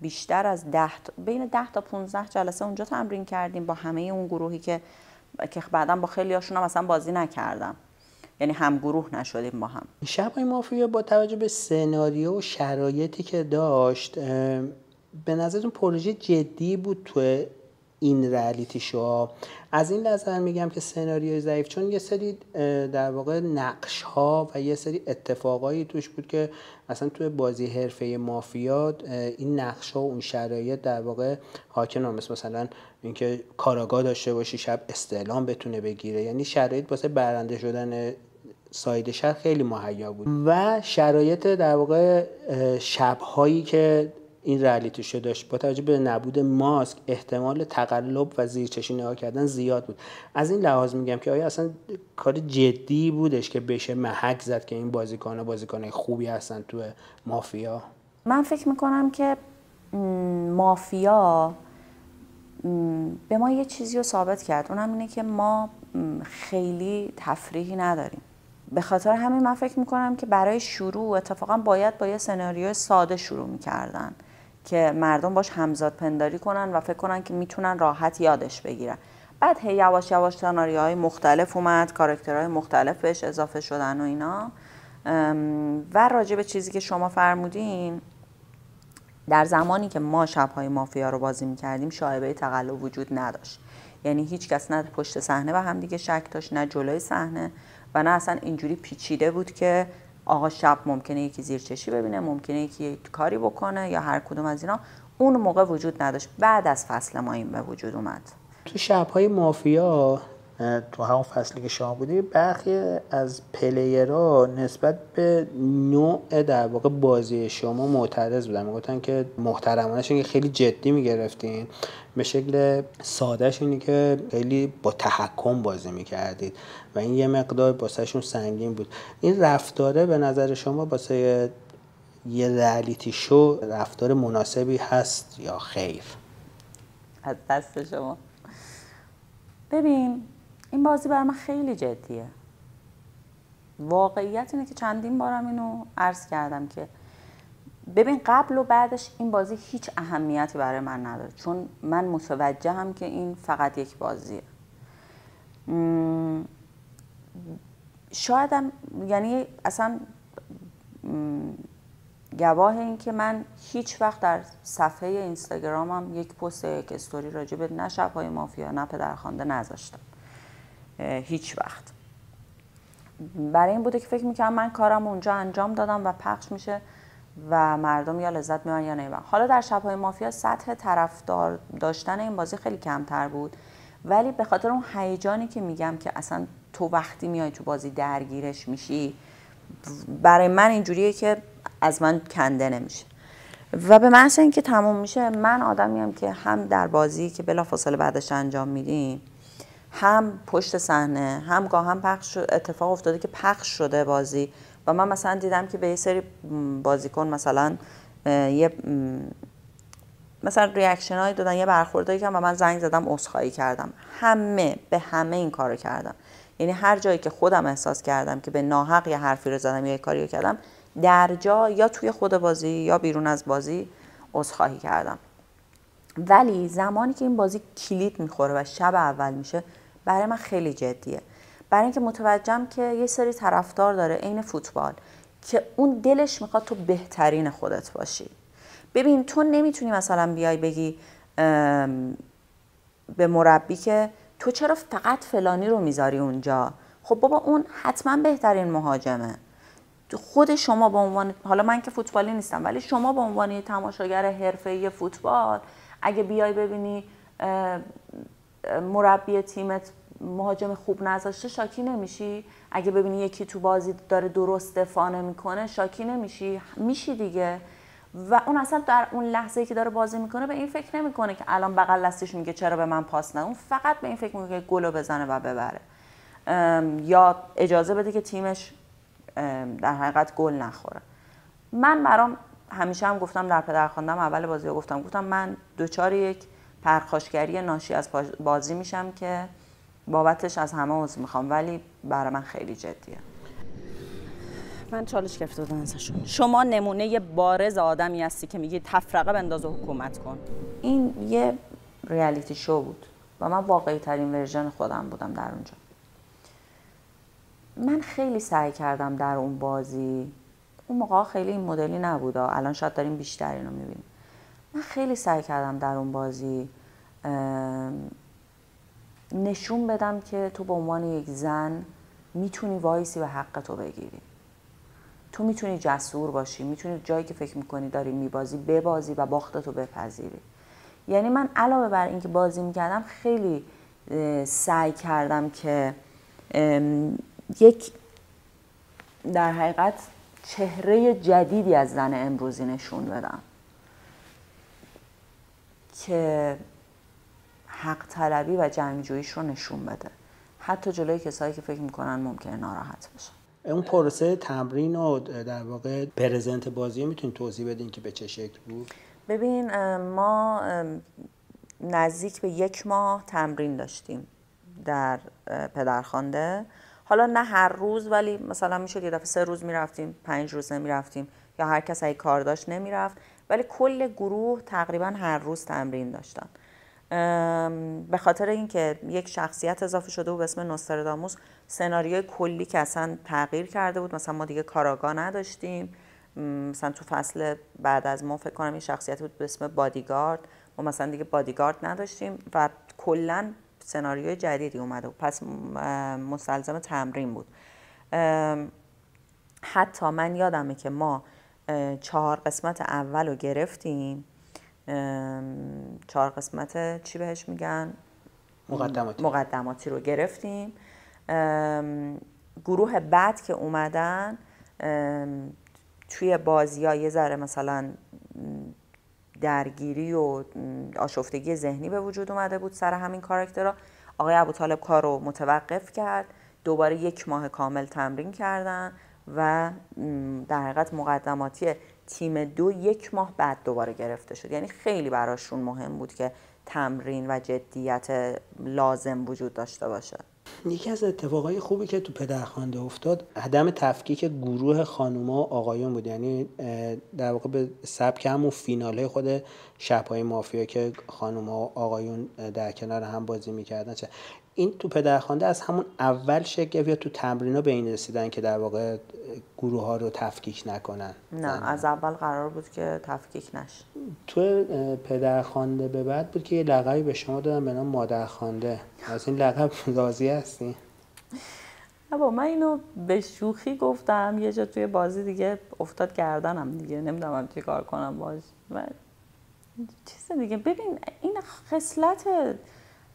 بیشتر از ده بین ده تا 15 جلسه اونجا تمرین کردیم با همه اون گروهی که که بعدا با خیلی هاشون هم اصلا بازی نکردم. یعنی هم گروه نشدیم با هم. شبهای مافیا با توجه به سناریو و شرایطی که داشت به نظرتون پروژه جدی بود تو این رلیتی شو از این نظر میگم که سناریوی ضعیف چون یه سری در واقع نقش ها و یه سری اتفاقایی توش بود که اصلا توی بازی حرفه مافیا این نقش ها و اون شرایط در واقع حاکم هم مثل مثلا اینکه کاراگاه داشته باشی شب استعلام بتونه بگیره. یعنی شرایط واسه برنده شدن ساید شهر خیلی مهیا بود. و شرایط در واقع شبهایی که این رلیتی شو داشت. با توجه به نبود ماسک احتمال تقلب و زیرچشی نگاه کردن زیاد بود. از این لحاظ میگم که آیا اصلا کار جدی بودش که بشه محک زد که این بازیکن بازیکن خوبی هستن تو مافیا؟ من فکر می‌کنم که مافیا به ما یه چیزی رو ثابت کرد. اونم اینه که ما خیلی تفریحی نداریم. به خاطر همین من فکر می‌کنم که برای شروع اتفاقا باید با یه سناریو ساده شروع می‌کردن. که مردم باش همزاد پنداری کنن و فکر کنن که می‌تونن راحت یادش بگیرن. بعد هی یواش یواش سناریوهای مختلف اومد کاراکترهای مختلف بهش اضافه شدن و اینا. و راجع به چیزی که شما فرمودین در زمانی که ما شبهای مافیا رو بازی می‌کردیم شایبه تقلب وجود نداشت. یعنی هیچ کس نه پشت صحنه و همدیگه شک داشت نه جلوی صحنه و نه اصلا اینجوری پیچیده بود که آقا شب ممکنه یکی زیر چشی ببینه ممکنه یکی یک کاری بکنه یا هر کدوم از اینا. اون موقع وجود نداشت. بعد از فصل ما این به وجود اومد. تو شبهای مافیا اه، تو همون فصلی که شما بودی برخی از پلیرها نسبت به نوع در واقع بازی شما معترض بودن. می‌گفتن که محترمانش که خیلی جدی می‌گرفتین. به شکل سادهش اینه که خیلی با تحکم بازی می‌کردید. و این یه مقدار باسهشون سنگین بود. این رفتاره به نظر شما واسه یه رلیتی شو رفتار مناسبی هست یا خیر؟ از دست شما. ببین این بازی برای من خیلی جدیه. واقعیت اینه که چندین بارم اینو عرض کردم که ببین قبل و بعدش این بازی هیچ اهمیتی برای من نداره. چون من متوجهم که این فقط یک بازیه. م، شایدم یعنی اصلا گواه این که من هیچ وقت در صفحه اینستاگرامم یک پست یک استوری راجع به نه شبهای مافیا نه پدرخوانده نذاشتم. هیچ وقت. برای این بوده که فکر می‌کنم من کارم اونجا انجام دادم و پخش میشه و مردم یا لذت می‌برن یا نمی‌برن. حالا در شبهای مافیا سطح طرفدار داشتن این بازی خیلی کمتر بود. ولی به خاطر اون هیجانی که میگم که اصلا تو وقتی میای تو بازی درگیرش میشی برای من اینجوریه که از من کنده نمیشه. و به محض اینکه تموم میشه من آدمیم که هم در بازی که بلافاصله بعدش انجام میدیم هم پشت صحنه هم گاه هم پخش اتفاق افتاده که پخش شده بازی. و من مثلا دیدم که به یه سری بازیکن مثلا یه مثلا ریاکشن هایی دادن یه برخوردایی که و من زنگ زدم عذرخواهی کردم. همه به همه این کارو کردم. یعنی هر جایی که خودم احساس کردم که به ناحق یه حرفی رو زدم یا یه کاری رو کردم در جا یا توی خود بازی یا بیرون از بازی عذرخواهی کردم. ولی زمانی که این بازی کلید می‌خوره و شب اول میشه برای من خیلی جدیه. برای اینکه متوجهم که یه سری طرفدار داره عین فوتبال که اون دلش می‌خواد تو بهترین خودت باشی. ببین تو نمی‌تونی مثلا بیای بگی به مربی که تو چرا فقط فلانی رو می‌ذاری اونجا؟ خب بابا اون حتما بهترین مهاجمه. خود شما به عنوان حالا من که فوتبالی نیستم ولی شما به عنوان تماشاگر حرفه‌ای فوتبال اگه بیای ببینی مربی تیمت مهاجم خوب نذاشته شاکی نمیشی؟ اگه ببینی یکی تو بازی داره درست دفاع می‌کنه شاکی نمیشی؟ میشی دیگه. و اون اصلا در اون لحظه که داره بازی می‌کنه به این فکر نمی‌کنه که الان بغل دستش میگه چرا به من پاس نه اون فقط به این فکر می‌کنه که گلو بزنه و ببره. یا اجازه بده که تیمش در حقیقت گل نخوره. من برام همیشه هم گفتم در پدر خواندم اول بازی گفتم گفتم من دوچار یک پرخاشگری ناشی از بازی میشم که بابتش از همه عضو می‌خوام ولی برای من خیلی جدیه. من چالش گرفته بودم ازشون. شما نمونه بارز آدمی هستی که میگی تفرقه بنداز و حکومت کن. این یه ریالیتی شو بود. و من واقعی ترین ورژن خودم بودم در اونجا. من خیلی سعی کردم در اون بازی. اون موقع خیلی این مدلی نبود الان شاید داریم بیشتر اینو می‌بینیم. من خیلی سعی کردم در اون بازی نشون بدم که تو به عنوان یک زن می‌تونی وایسی و حق تو بگیری. تو می‌تونی جسور باشی می‌تونی جایی که فکر می‌کنی داری میبازی ببازی و باختتو بپذیری. یعنی من علاوه بر اینکه بازی می‌کردم خیلی سعی کردم که یک در حقیقت چهره جدیدی از زن امروزی نشون بدم. که حق طلبی و جنگجوییش رو نشون بده. حتی جلوی کسایی که فکر می‌کنن ممکنه ناراحت بشن اون پروسه تمرین و در واقع پرزنت بازی می‌تونید توضیح بدین که به چه شکل بود؟ ببین ما نزدیک به یک ماه تمرین داشتیم در پدرخوانده. حالا نه هر روز ولی مثلا می‌شد یه دفعه سه روز می‌رفتیم پنج روز نمی‌رفتیم یا هر کس اگه کار داشت نمی‌رفت. ولی کل گروه تقریبا هر روز تمرین داشتن. به خاطر اینکه یک شخصیت اضافه شده بود به اسم نوستراداموس سناریوی کلی که اصلا تغییر کرده بود. مثلا ما دیگه کاراگاه نداشتیم. مثلا تو فصل بعد از ما فکر کنم این شخصیت بود به اسم بادیگارد. ما مثلا دیگه بادیگارد نداشتیم و کلا سناریوی جدیدی اومده بود. پس مستلزم تمرین بود. حتی من یادمه که ما چهار قسمت اول رو گرفتیم. چهار قسمت چی بهش میگن؟ مقدماتی. مقدماتی رو گرفتیم. گروه بعد که اومدن توی بازی ها یه ذره مثلا درگیری و آشفتگی ذهنی به وجود اومده بود سر همین کاراکترها. آقای ابو طالب کار رو متوقف کرد. دوباره یک ماه کامل تمرین کردن و در حقیقت مقدماتی تیم دو یک ماه بعد دوباره گرفته شد. یعنی خیلی براشون مهم بود که تمرین و جدیت لازم وجود داشته باشه. یکی از اتفاقای خوبی که تو پدرخوانده افتاد عدم تفکیک گروه خانوما و آقایون بود. یعنی در واقع به سبک همون فیناله خود شبهای مافیا که خانوما و آقایون در کنار هم بازی می‌کردن. این تو پدرخوانده از همون اول شکل یا تو تمرین به این رسیدن که در واقع گروه ها رو تفکیک نکنن؟ نه از اول قرار بود که تفکیک نشه. تو پدرخوانده به بعد بود که یه لقبی به شما دادن به نام مادرخوانده. از این لقب راضی هستی؟ با من اینو به شوخی گفتم. یه جا توی بازی دیگه افتاد گردنم دیگه. نمی‌دونم چی کار کنم باش. و چیز دیگه. ببین این خصلت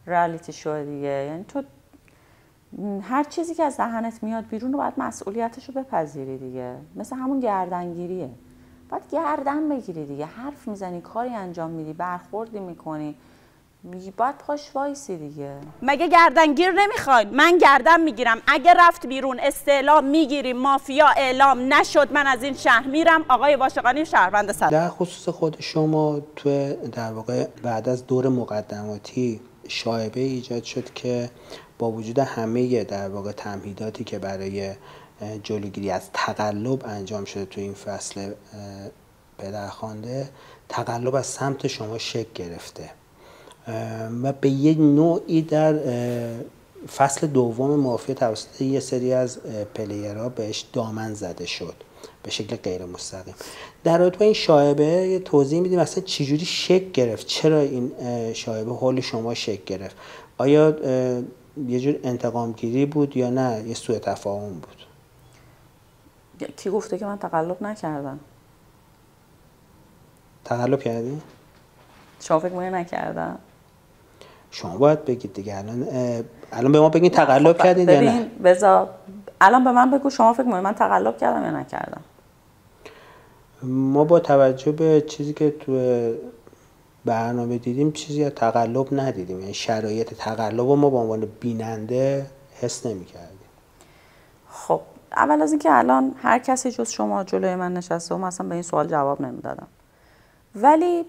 رالیتی شو دیگه. یعنی تو هر چیزی که از دهنت میاد بیرون رو باید مسئولیتش رو بپذیری دیگه. مثل همون گردنگیریه. باید گردن بگیری دیگه. حرف می‌زنی کاری انجام میدی برخوردی می‌کنی. باید پاش وایسی دیگه. مگه گردنگیر نمی‌خواین؟ من گردن می‌گیرم. اگه رفت بیرون استعلام می‌گیریم مافیا اعلام نشد من از این شهر میرم. آقای واشقانی شهروند صد در خصوص خود شما تو در واقع بعد از دور مقدماتی شایبه ایجاد شد که با وجود همه در واقع تمهیداتی که برای جلوگیری از تقلب انجام شده تو این فصل پدرخوانده تقلب از سمت شما شکل گرفته. و به یه نوعی در فصل دوم مافیا توسط یه سری از پلیرها بهش دامن زده شد. به شکل غیر مستقیم. در رابطه با این شایبه یه توضیح میدیم اصلا چجوری شکل گرفت؟ چرا این شایبه حال شما شکل گرفت؟ آیا یه جور انتقام گیری بود یا نه؟ یه سوء تفاهم بود؟ کی گفته که من تقلب نکردم؟ تقلب کردی؟ شما فکر نکردم؟ شما باید بگید دیگه. الان الان به ما بگین تقلب خب، کردین یا نه؟ بذار الان به من بگو شما فکر من تقلب کردم یا نکردم؟ ما با توجه به چیزی که تو برنامه دیدیم چیزی از تقلب ندیدیم. یعنی شرایط تقلب رو ما به عنوان بیننده حس نمی‌کردیم. خب اول از اینکه الان هر کسی جز شما جلوی من نشسته و من اصلا به این سوال جواب نمی‌دادم. ولی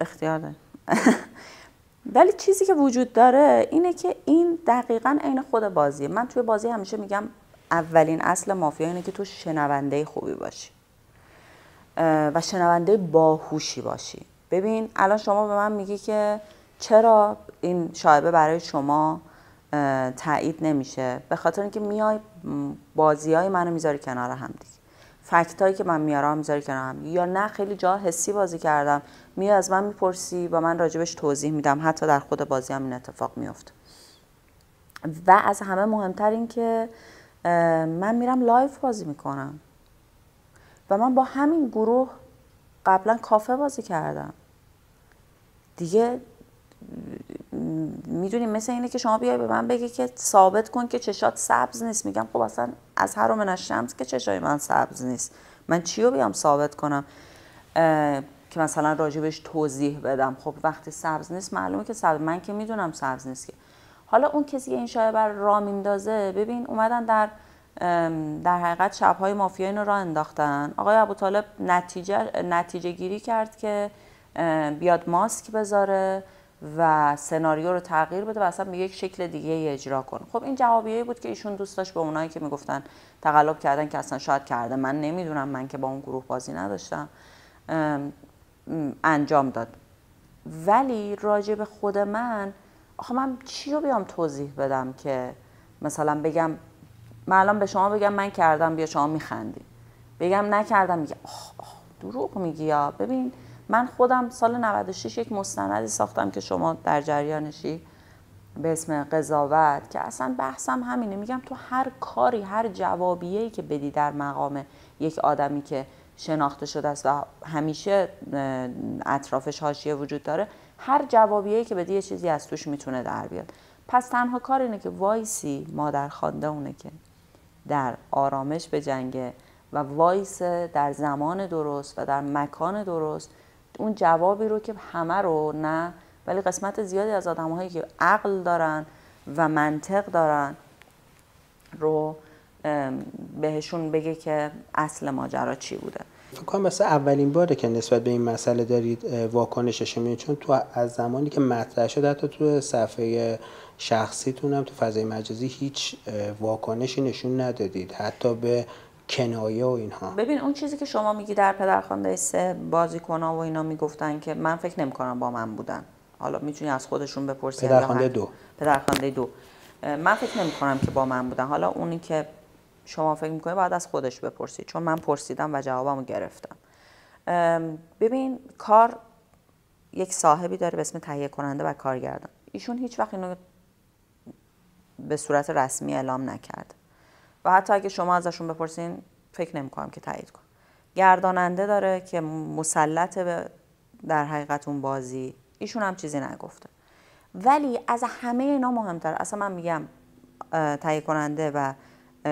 اختیار ولی چیزی که وجود داره اینه که این دقیقا عین خود بازیه. من توی بازی همیشه میگم اولین اصل مافیا اینه که تو شنونده خوبی باشی. و شنونده باهوشی باشی. ببین الان شما به من میگی که چرا این شایبه برای شما تایید نمیشه؟ به خاطر اینکه میای بازی های منو می‌ذاری کنار هم دیگه. fact هایی که من میارم می‌ذاری کنار هم یا نه خیلی جا حسی بازی کردم. میای از من می‌پرسی و من راجبش توضیح میدم. حتی در خود بازی هم این اتفاق میفته و از همه مهمتر این که من میرم live بازی می‌کنم. و من با همین گروه قبلا کافه بازی کردم. دیگه می‌دونی مثل اینه که شما بیای به من بگی که ثابت کن که چشات سبز نیست. میگم خب اصلا از هر من شمس که چشای من سبز نیست. من چی رو بیام ثابت کنم؟ که مثلا راجبش توضیح بدم. خب وقتی سبز نیست معلومه که سبز من که می‌دونم سبز نیست که. حالا اون کسی که این شایعه بر را میندازه ببین اومدن در در حقیقت شبهای مافیا اینو را انداختن. آقای ابو طالب نتیجه, نتیجه گیری کرد که بیاد ماسک بذاره و سناریو رو تغییر بده و اصلا به یک شکل دیگه اجرا کنه. خب این جوابیه بود که ایشون دوست داشت به اونایی که می‌گفتن تقلب کردن که اصلا شاید کرده. من نمی‌دونم من که با اون گروه بازی نداشتم. انجام داد. ولی راجع به خود من آخه من چی رو بیام توضیح بدم که مثلا بگم من الان به شما بگم من کردم بیا شما میخندی. بگم نکردم میگه آخ آخ دروغ میگی یا. ببین من خودم سال 96 یک مستندی ساختم که شما در جریانشی به اسم قضاوت که اصلا بحثم همینه. میگم تو هر کاری هر جوابیه‌ای که بدی در مقام یک آدمی که شناخته شده است و همیشه اطرافش حاشیه وجود داره هر جوابیه‌ای که بدی یه چیزی از توش می‌تونه در بیاد. پس تنها کار اینه که وایسی مادر خوانده اونه که در آرامش بجنگه و وایسه در زمان درست و در مکان درست اون جوابی رو که همه رو نه ولی قسمت زیادی از آدم هایی که عقل دارن و منطق دارن رو بهشون بگه که اصل ماجرا چی بوده. فکر کنم مثلا اولین باره که نسبت به این مسئله دارید واکنشش می‌دید چون تو از زمانی که مطرح شد حتی تو صفحه شخصیتون هم تو فضای مجازی هیچ واکنشی نشون ندادید حتی به کنایه و اینها. ببین اون چیزی که شما میگی در پدرخوانده سه بازیکن‌ها و اینا می‌گفتن که من فکر نمی‌کنم با من بودن. حالا می‌تونی از خودشون بپرسی پدرخوانده دو. پدرخوانده دو. من فکر نمی‌کنم که با من بودن. حالا اونی که شما فکر می‌کنید باید از خودش بپرسید چون من پرسیدم و جوابمو گرفتم. ببین کار یک صاحبی داره به اسم تهیه کننده و کارگردان. ایشون هیچ وقت اینو به صورت رسمی اعلام نکرد. و حتی اگه شما ازشون بپرسین فکر نمی‌کنم که تایید کن گرداننده داره که مسلط به در حقیقت اون بازی. ایشون هم چیزی نگفته. ولی از همه اینا مهمتر اصلا من میگم تهیه کننده و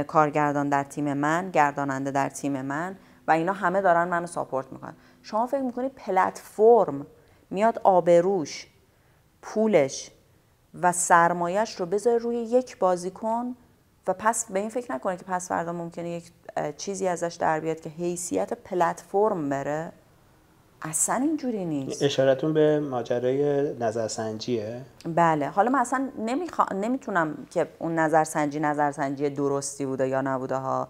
کارگردان در تیم من گرداننده در تیم من و اینا همه دارن منو ساپورت می‌کنن. شما فکر می‌کنی پلتفرم میاد آبروش پولش و سرمایش رو بذاره روی یک بازیکن و پس به این فکر نکنه که پس فردا ممکنه یک چیزی ازش در بیاد که حیثیت پلتفرم بره. اصلا اینجوری نیست. اشارتون به ماجرای نظرسنجیه؟ بله. حالا من اصلا نمیخوا... نمی‌تونم که اون نظرسنجی نظرسنجی درستی بوده یا نبوده ها.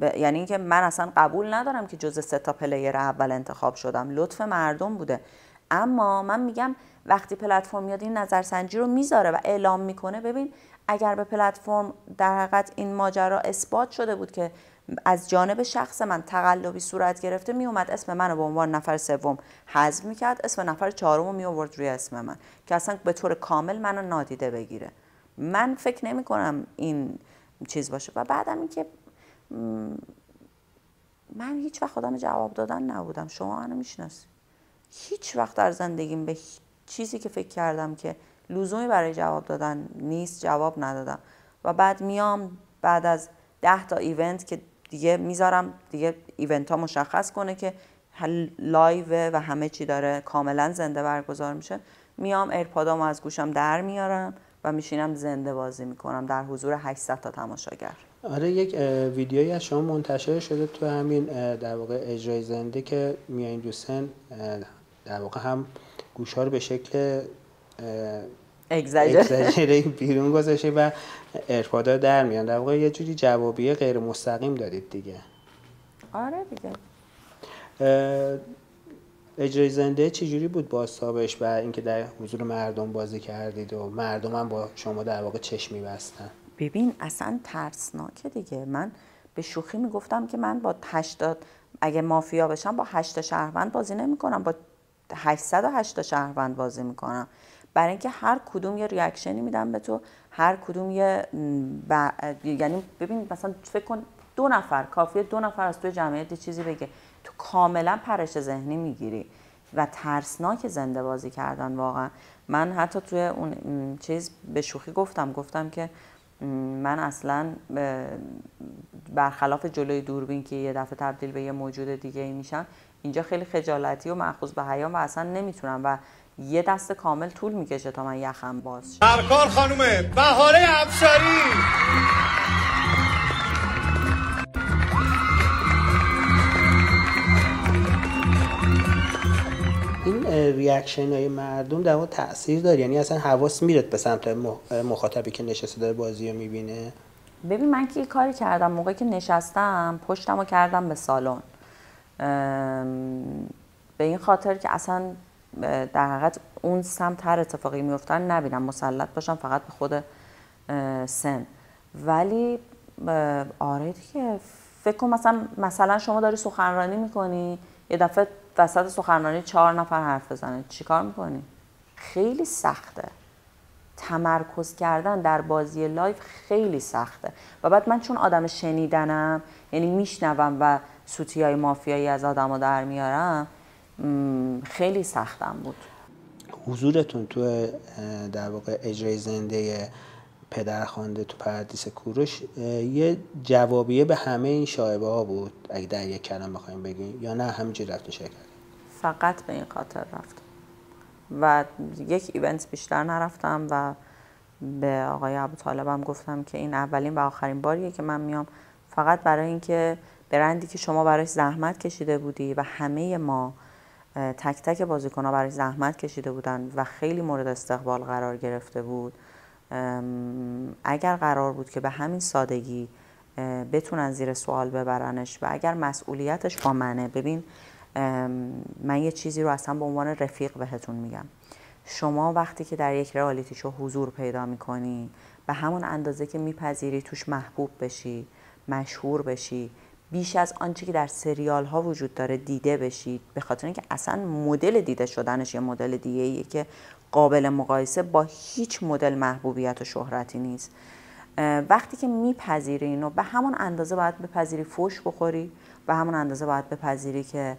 ب... یعنی اینکه من اصلا قبول ندارم که جز سه تا پلیر اول انتخاب شدم. لطف مردم بوده. اما من میگم وقتی پلتفرم میاد این نظرسنجی رو می‌ذاره و اعلام می‌کنه. ببین اگر به پلتفرم در حقیقت این ماجرا اثبات شده بود که از جانب شخص من تقلبی صورت گرفته می اومد اسم منو به عنوان نفر سوم حذف می‌کرد اسم نفر چهارم رو می آورد روی اسم من که اصلا به طور کامل منو نادیده بگیره. من فکر نمی کنم این چیز باشه. و بعدم اینکه من هیچ وقت آدم جواب دادن نبودم. شما منو می‌شناسی هیچ وقت در زندگیم به چیزی که فکر کردم که لزومی برای جواب دادن نیست جواب ندادم. و بعد میام بعد از ده تا event که دیگه می‌ذارم دیگه event ها مشخص کنه که live و همه چی داره کاملا زنده برگزار میشه. میام AirPod امو از گوشم در میارم و میشینم زنده بازی می‌کنم در حضور 800 تا تماشاگر. آره یک اه، ویدیویی از شما منتشر شده تو همین در واقع اجرای زنده که میایین دوستن در واقع هم گوشها رو به شکل اگزاجره بیرون گذاشته و ارپادا در میان. در واقع یه جوری جوابیه غیر مستقیم دادید دیگه. آره دیگه. اجرای زنده چجوری بود باستابش و اینکه در حضور مردم بازی کردید و مردم هم با شما در واقع چشمی بستن ببین اصلا ترسناکه دیگه. من به شوخی می‌گفتم که من با 80 اگه مافیا بشم با 8 شهروند بازی نمی‌کنم با 808 شهروند بازی می‌کنم. برای اینکه هر کدوم یه ریاکشنی میدم به تو هر کدوم یه ب... یعنی ببین مثلا فکر کن دو نفر کافیه دو نفر از توی جمعیت چیزی بگه. تو کاملا پرش ذهنی می‌گیری و ترسناک زنده بازی کردن واقعا. من حتی توی اون چیز به شوخی گفتم گفتم که من اصلا برخلاف جلوی دوربین که یه دفعه تبدیل به یه موجود دیگه ای میشم اینجا خیلی خجالتی و مأخوذ به حیام و اصلا نمی‌تونم و یه دست کامل طول می‌کشه تا من یخم باز شه. سرکار خانومه بهاره افشاری! این ریاکشن های مردم در واقع تاثیر داره؟ یعنی اصلا حواس میره به سمت مخ- مخاطبی که نشسته داره بازی رو می‌بینه؟ ببین من که یه کاری کردم موقعی که نشستم پشتم رو کردم به سالن. به این خاطر که اصلا در حقیقت اون سمت هر اتفاقی میفتن نبینم. مسلط باشم فقط به خود سن. ولی آره دیگه. فکر کن مثلا مثلا شما داری سخنرانی می‌کنی یه دفعه وسط سخنرانی چهار نفر حرف بزنه. چیکار می‌کنی؟ خیلی سخته. تمرکز کردن در بازی live خیلی سخته. و بعد من چون آدم شنیدنم یعنی میشنوم و سوتی های مافیایی از آدم در میارم خیلی سختم بود. حضورتون تو در واقع اجرای زنده پدرخوانده تو پردیس کوروش یه جوابیه به همه این شایبه ها بود اگه در یک کلم بخوایم بگیم یا نه؟ همینجوری رفتین شرکت؟ فقط به این خاطر رفتم. و یک ایونت بیشتر نرفتم و به آقای ابوطالبم گفتم که این اولین و آخرین باریه که من میام. فقط برای اینکه برندی که شما براش زحمت کشیده بودی و همه ما تک تک بازیکن‌ها براش زحمت کشیده بودن و خیلی مورد استقبال قرار گرفته بود اگر قرار بود که به همین سادگی بتونن زیر سوال ببرنش و اگر مسئولیتش با منه. ببین من یه چیزی رو اصلا به عنوان رفیق بهتون میگم. شما وقتی که در یک رئالیتی شو حضور پیدا می‌کنی به همون اندازه که میپذیری توش محبوب بشی مشهور بشی بیش از آنچه که در سریال ها وجود داره دیده بشید به خاطر اینکه اصلا مدل دیده شدنش یه مدل دیگه ایه که قابل مقایسه با هیچ مدل محبوبیت و شهرتی نیست. وقتی که میپذیری اینو به همون اندازه باید بپذیری فوش بخوری به همون اندازه باید بپذیری که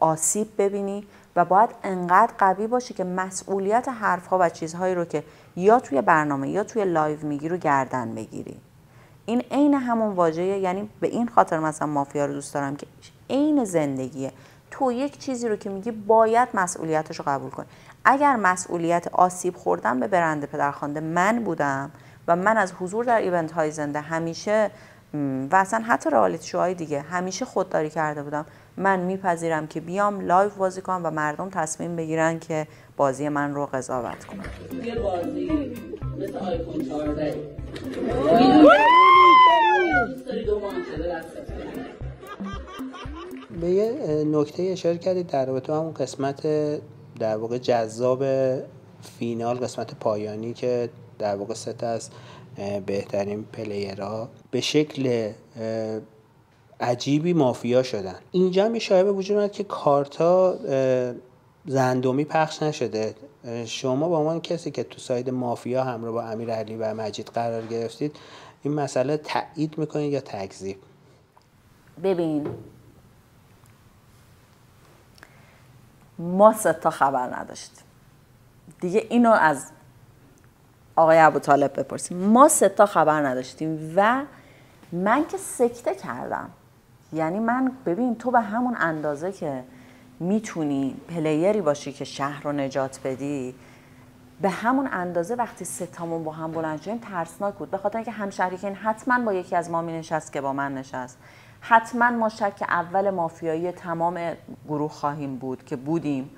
آسیب ببینی و باید انقدر قوی باشی که مسئولیت حرفها و چیزهایی رو که یا توی برنامه یا توی live میگی رو گردن بگیری. این عین همون واژه یعنی به این خاطر مثلا مافیا رو دوست دارم که عین زندگیه. تو یک چیزی رو که میگی باید مسئولیتش رو قبول کنی. اگر مسئولیت آسیب خوردن به برنده پدرخوانده من بودم و من از حضور در event های زنده همیشه و اصلا حتی reality show های دیگه. همیشه خودداری کرده بودم. من میپذیرم که بیام live بازی کنم و مردم تصمیم بگیرن که بازی من رو قضاوت کنن. یه بازی مثل آیفون 14 دوست داری دو ماه شده دستت کنی. به یه نکته اشاره کردید در رابطه همون قسمت در واقع جذاب فینال قسمت پایانی که در واقع سه تا از بهترین پلیرها به شکل عجیبی مافیا شدن. اینجا هم یه شایعه به وجود که کارتا زندومی پخش نشده. شما به عنوان کسی که تو ساید مافیا همراه با امیر علی و مجید قرار گرفتید این مسئله تایید می‌کنید یا تکذیب؟ ببین ما سه تا خبر نداشتیم. دیگه اینو از آقای ابو طالب بپرسیم. ما سه تا خبر نداشتیم و من که سکته کردم. یعنی من ببین تو به همون اندازه که می‌تونی پلیری باشی که شهر رو نجات بدی به همون اندازه وقتی ستامون با هم بلند شدیم ترسناک بود. به خاطر اینکه همشهریکین حتما با یکی از ما می نشست که با من نشست. حتما ما شک اول مافیایی تمام گروه خواهیم بود که بودیم.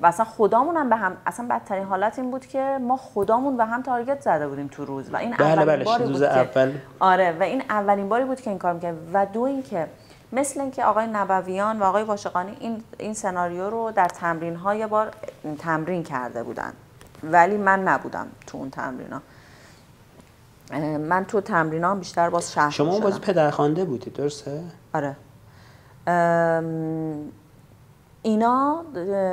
و اصلا خدامون هم به هم اصلا بدترین حالت این بود که ما خدامون به هم تارگت زده بودیم تو روز و این بله، اولین بله، باری بود که اول. آره و این اولین باری بود که این کار می‌کرد و دو اینکه مثل اینکه آقای نبویان و آقای واشقانی این این سناریو رو در تمرین های بار تمرین کرده بودن ولی من نبودم تو اون تمرین ها من تو تمرین هم بیشتر باز شهر شما. بازی پدرخوانده بودید درسته؟ آره ام، اینا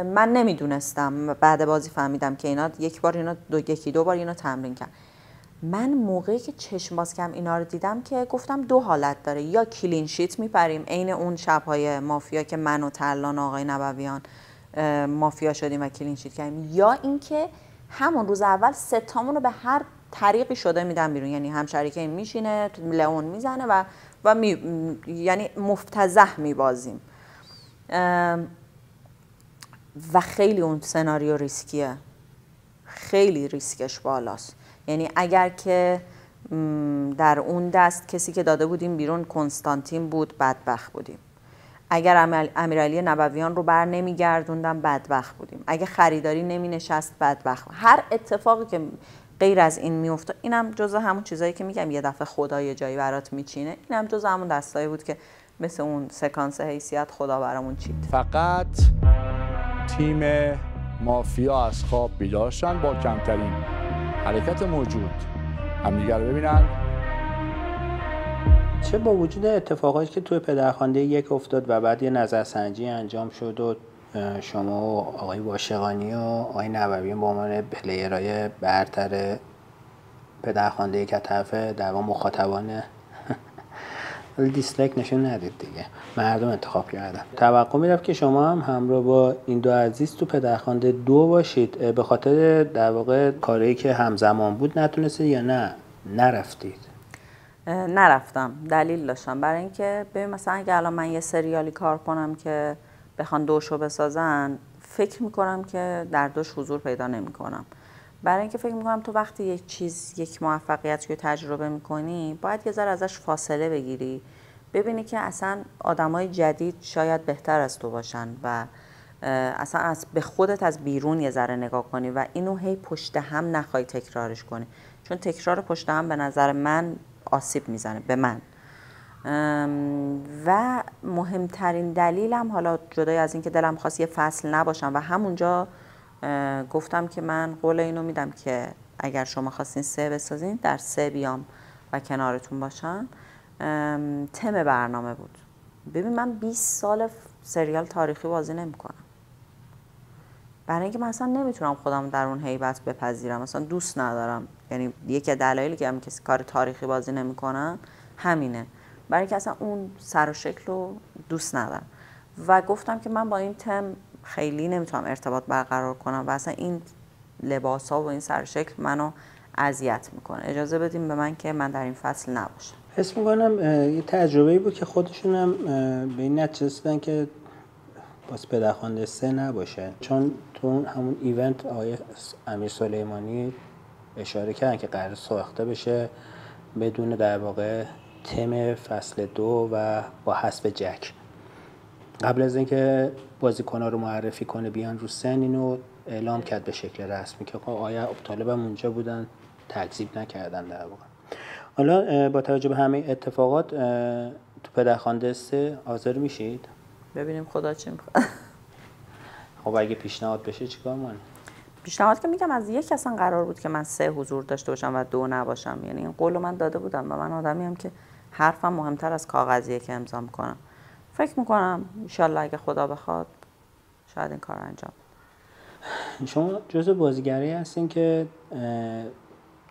من نمی‌دونستم بعد بازی فهمیدم که اینا یک بار اینا دو یکی دو بار اینا تمرین کرد. من موقعی که چشم باز کردم اینا رو دیدم که گفتم دو حالت داره. یا کلین شیت میپریم عین اون شبهای مافیا که من و ترلان و آقای نبویان مافیا شدیم و کلین شیت کردیم. یا اینکه همون روز اول ستامون رو به هر طریقی شده میدم بیرون. یعنی هم شریکین میشینه لئون می‌زنه و و می یعنی مفتزه میبازیم. و خیلی اون سناریو ریسکیه. خیلی ریسکش بالاست. یعنی اگر که در اون دست کسی که داده بودیم بیرون کنستانتین بود بدبخت بودیم. اگر امیر- امیرعلی نبویان رو بر نمیگردوندم بدبخت بودیم. اگه خریداری نمی نشست بدبخت. هر اتفاقی که غیر از این میافتاد اینم جزء همون چیزایی که میگم. یه دفعه خدا یه جایی برات میچینه. اینم جزء همون دستایی بود که مثل اون سکانس حیثیت خدا برامون چید. فقط تیم مافیا از خواب بیدار با کمترین حرکت موجود. همدیگر ببینن. چه با وجود اتفاقاتی که توی پدرخوانده یک افتاد و بعد یه نظرسنجی انجام شد و شما و آقای واشقانی و آقای نبوی به عنوان پلیرهای برتر پدرخوانده یک طرف در مخاطبان ولی دیسلایک نشون ندید دیگه. مردم انتخاب کردن. توقع می‌رفت که شما هم همراه با این دو عزیز تو پدرخوانده دو باشید. به خاطر در واقع کاری که همزمان بود نتونستید یا نه؟ نرفتید. نرفتم. دلیل داشتم. برای اینکه ببین مثلا اگه الان من یه سریالی کار کنم که بخوان دوشو بسازن فکر می‌کنم که در دوش حضور پیدا نمی‌کنم. برای اینکه فکر می‌کنم تو وقتی یک چیز یک موفقیت رو تجربه می‌کنی باید یه ذره ازش فاصله بگیری. ببینی که اصلا آدمای جدید شاید بهتر از تو باشن و اصلا از به خودت از بیرون یه ذره نگاه کنی و اینو هی پشت هم نخوای تکرارش کنی. چون تکرار پشت هم به نظر من آسیب می‌زنه به من. و مهمترین دلیلم حالا جدای از اینکه دلم خواست یه فصل نباشم و همونجا گفتم که من قول اینو میدم که اگر شما خواستین سه بسازین در سه بیام و کنارتون باشم. ام، تم برنامه بود. ببین من 20 سال سریال تاریخی بازی نمی‌کنم. برای اینکه من اصلا نمی‌تونم خودم در اون هیبت بپذیرم. اصلا دوست ندارم. یعنی یکی دلایلی که هم کسی کار تاریخی بازی نمی‌کنن همینه. برای اینکه اصلا اون سر و شکل رو دوست ندارم. و گفتم که من با این تم خیلی نمی‌تونم ارتباط برقرار کنم و اصلا این لباس ها و این سر و شکل منو اذیت می‌کنه. اجازه بدیم به من که من در این فصل نباشم. حس می‌کنم یه تجربه بود که خودشون هم به این نتیجه رسیدن که باز پدرخوانده سه نباشه چون تو همون ایونت آقای امیر سلیمانی اشاره کردن که قرار ساخته بشه بدون در واقع تم فصل دو و با حسب جک. قبل از اینکه بازیکن‌ها رو معرفی کنه بیان رو سن اینو اعلام کرد به شکل رسمی که خب آیا طالب هم اونجا بودن؟ تکذیب نکردن در واقع. حالا با توجه به همه اتفاقات تو پدرخوانده سه حاضر میشید؟ ببینیم خدا چی می‌خواد. خب اگه پیشنهاد بشه چیکار کنیم؟ پیشنهاد که میگم از یک اصلا قرار بود که من سه حضور داشته باشم و دو نباشم. یعنی این قول من داده بودم و من آدمی هم که حرفم مهمتر از کاغذیه که امضا می‌کنم. فکر می‌کنم انشالله اگه خدا بخواد شاید این کار انجام شما جز بازیگری هستین که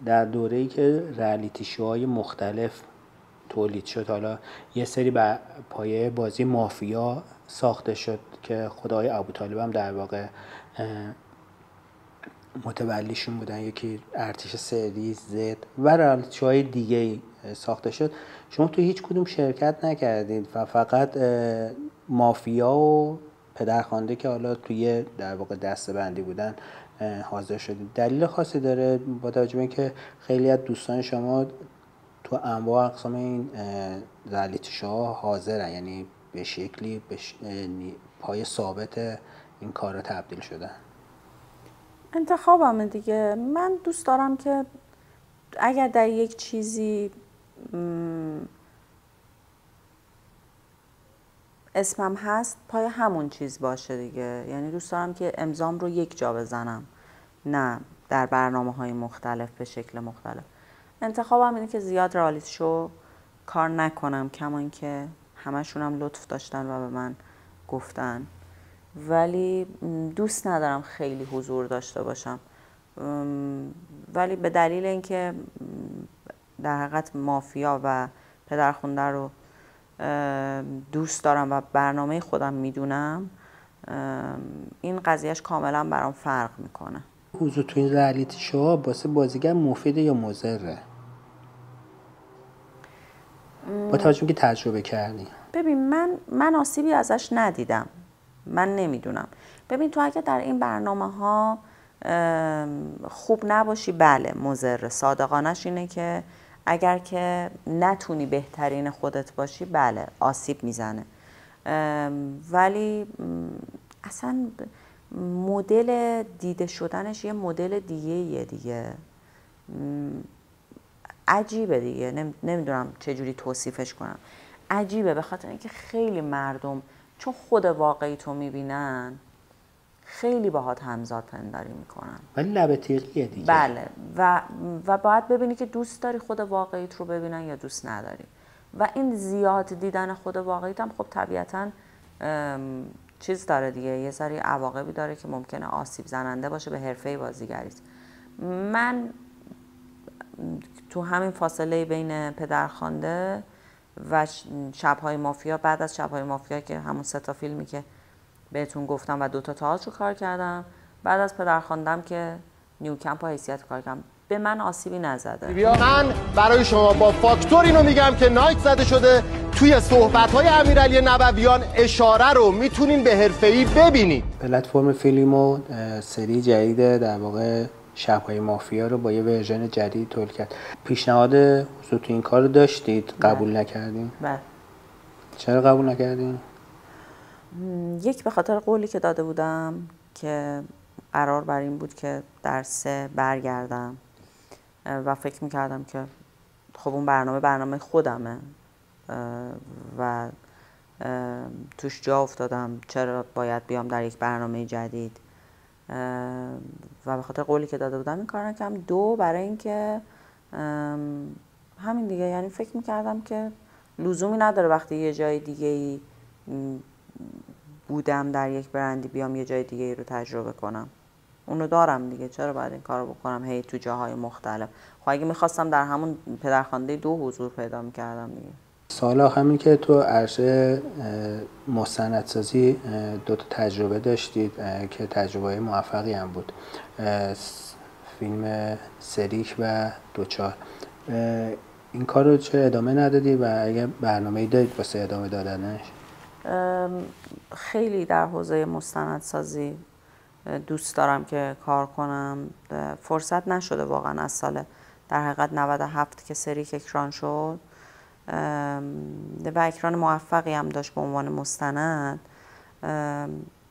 در دوره ای که رلیتی شوهای مختلف تولید شد. حالا یه سری بر پایه بازی مافیا ساخته شد که خدای ابو طالب هم در واقع متولیشون بودن. یکی ارتش سری زد و رالتی های دیگه ساخته شد. شما تو هیچ کدوم شرکت نکردید و فقط مافیا و پدرخوانده که حالا توی در واقع دسته بندی بودن حاضر شدید دلیل خاصی داره با توجه اینکه خیلی از دوستان شما تو انواع اقسام این ریالیتی شوها حاضرن یعنی به شکلی به پای ثابت این کار تبدیل شدن. انتخابمه دیگه. من دوست دارم که اگر در یک چیزی اسمم هست پای همون چیز باشه دیگه. یعنی دوست دارم که امضام رو یک جا بزنم. نه در برنامه های مختلف به شکل مختلف. انتخابم اینه که زیاد رالیت شو کار نکنم کما اینکه همشون هم لطف داشتن و به من گفتن. ولی دوست ندارم خیلی حضور داشته باشم. ولی به دلیل اینکه در حقیقت مافیا و پدرخونده رو دوست دارم و برنامه خودم می‌دونم این قضیهش کاملا برام فرق می‌کنه. حضور تو این ریالیتی شو واسه بازیگر مفیده یا مضره؟ با توجه که تجربه کردی. ببین من من آسیبی ازش ندیدم. من نمی‌دونم. ببین تو اگه در این برنامه ها خوب نباشی بله مضر صادقانش اینه که اگر که نتونی بهترین خودت باشی بله آسیب می‌زنه. ولی اصلا مدل دیده شدنش یه مدل دیگه. یه دیگه عجیبه دیگه. نمی‌دونم چجوری توصیفش کنم. عجیبه به خاطر اینکه خیلی مردم چون خود واقعی تو می‌بینن خیلی باهات همزاد پنداری می‌کنن. ولی لب تیغیه دیگه. بله. و, و باید ببینی که دوست داری خود واقعیت رو ببینن یا دوست نداری. و این زیاد دیدن خود واقعیت هم خب طبیعتا چیز داره دیگه. یه سری عواقبی داره که ممکنه آسیب زننده باشه به حرفه بازیگریت. من تو همین فاصله بین پدرخوانده و شبهای مافیا بعد از شبهای مافیا که همون سه تا فیلمی که بهتون گفتم و دوتا تئاتر رو کار کردم. بعد از پدرخواندم که نیوکمپ و حیثیت کار کردم. به من آسیبی نزده. من برای شما با فاکتور اینو میگم که نایت زده شده. توی صحبت های امیرعلی نبویان اشاره رو می‌تونین به حرفه‌ای ببینید. پلتفرم فیلم و سری جدید در واقع شبهای مافیا رو با یه ورژن جدید تولید کرد. پیشنهاد حضور تو این کار رو داشتید؟ قبول نکردیم بله. چرا قبول نکردیم یک به خاطر قولی که داده بودم که قرار بر این بود که در سه برگردم و فکر می‌کردم که خب اون برنامه برنامه خودمه و توش جا افتادم چرا باید بیام در یک برنامه جدید. و به خاطر قولی که داده بودم این کار نکردم دو برای اینکه همین دیگه یعنی فکر می‌کردم که لزومی نداره وقتی یه جای دیگه ای بودم در یک برندی بیام یه جای دیگه ای رو تجربه کنم. اونو دارم دیگه چرا باید این کارو بکنم؟ هی تو جاهای مختلف. خب اگه می‌خواستم در همون پدرخوانده دو حضور پیدا می‌کردم دیگه. سالا همین که تو عرصه مستندسازی دو تا تجربه داشتید که تجربه موفقی هم بود. فیلم سریک و دوچار. این کار رو چه ادامه ندادی؟ و اگه برنامه دارید واسه ادامه دادنش؟ خیلی در حوزه مستندسازی دوست دارم که کار کنم. فرصت نشده واقعا از سال در حقیقت 97 که سریک اکران شد. و اکران موفقی هم داشت به عنوان مستند.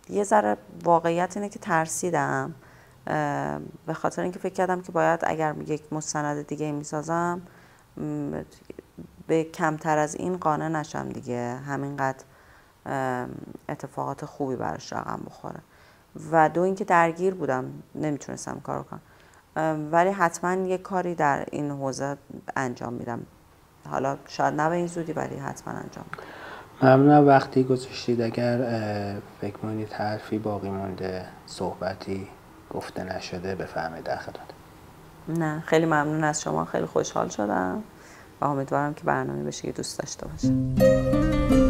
یه ذره واقعیت اینه که ترسیدم. به خاطر اینکه فکر کردم که باید اگر یک مستند دیگه می‌سازم به کمتر از این قانع نشم دیگه. همینقدر اتفاقات خوبی براش رقم بخوره. و دو اینکه درگیر بودم نمی‌تونستم کارو کنم. ولی حتما یه کاری در این حوزه انجام میدم. حالا شاید نه به این زودی ولی حتما انجام میدم. ممنونم. وقتی گذاشتید اگر فکر کنید حرفی باقی مونده صحبتی گفته نشده بفرمایید در خدمت نه. خیلی ممنون از شما. خیلی خوشحال شدم و امیدوارم که برنامه بشه که دوست داشته باشه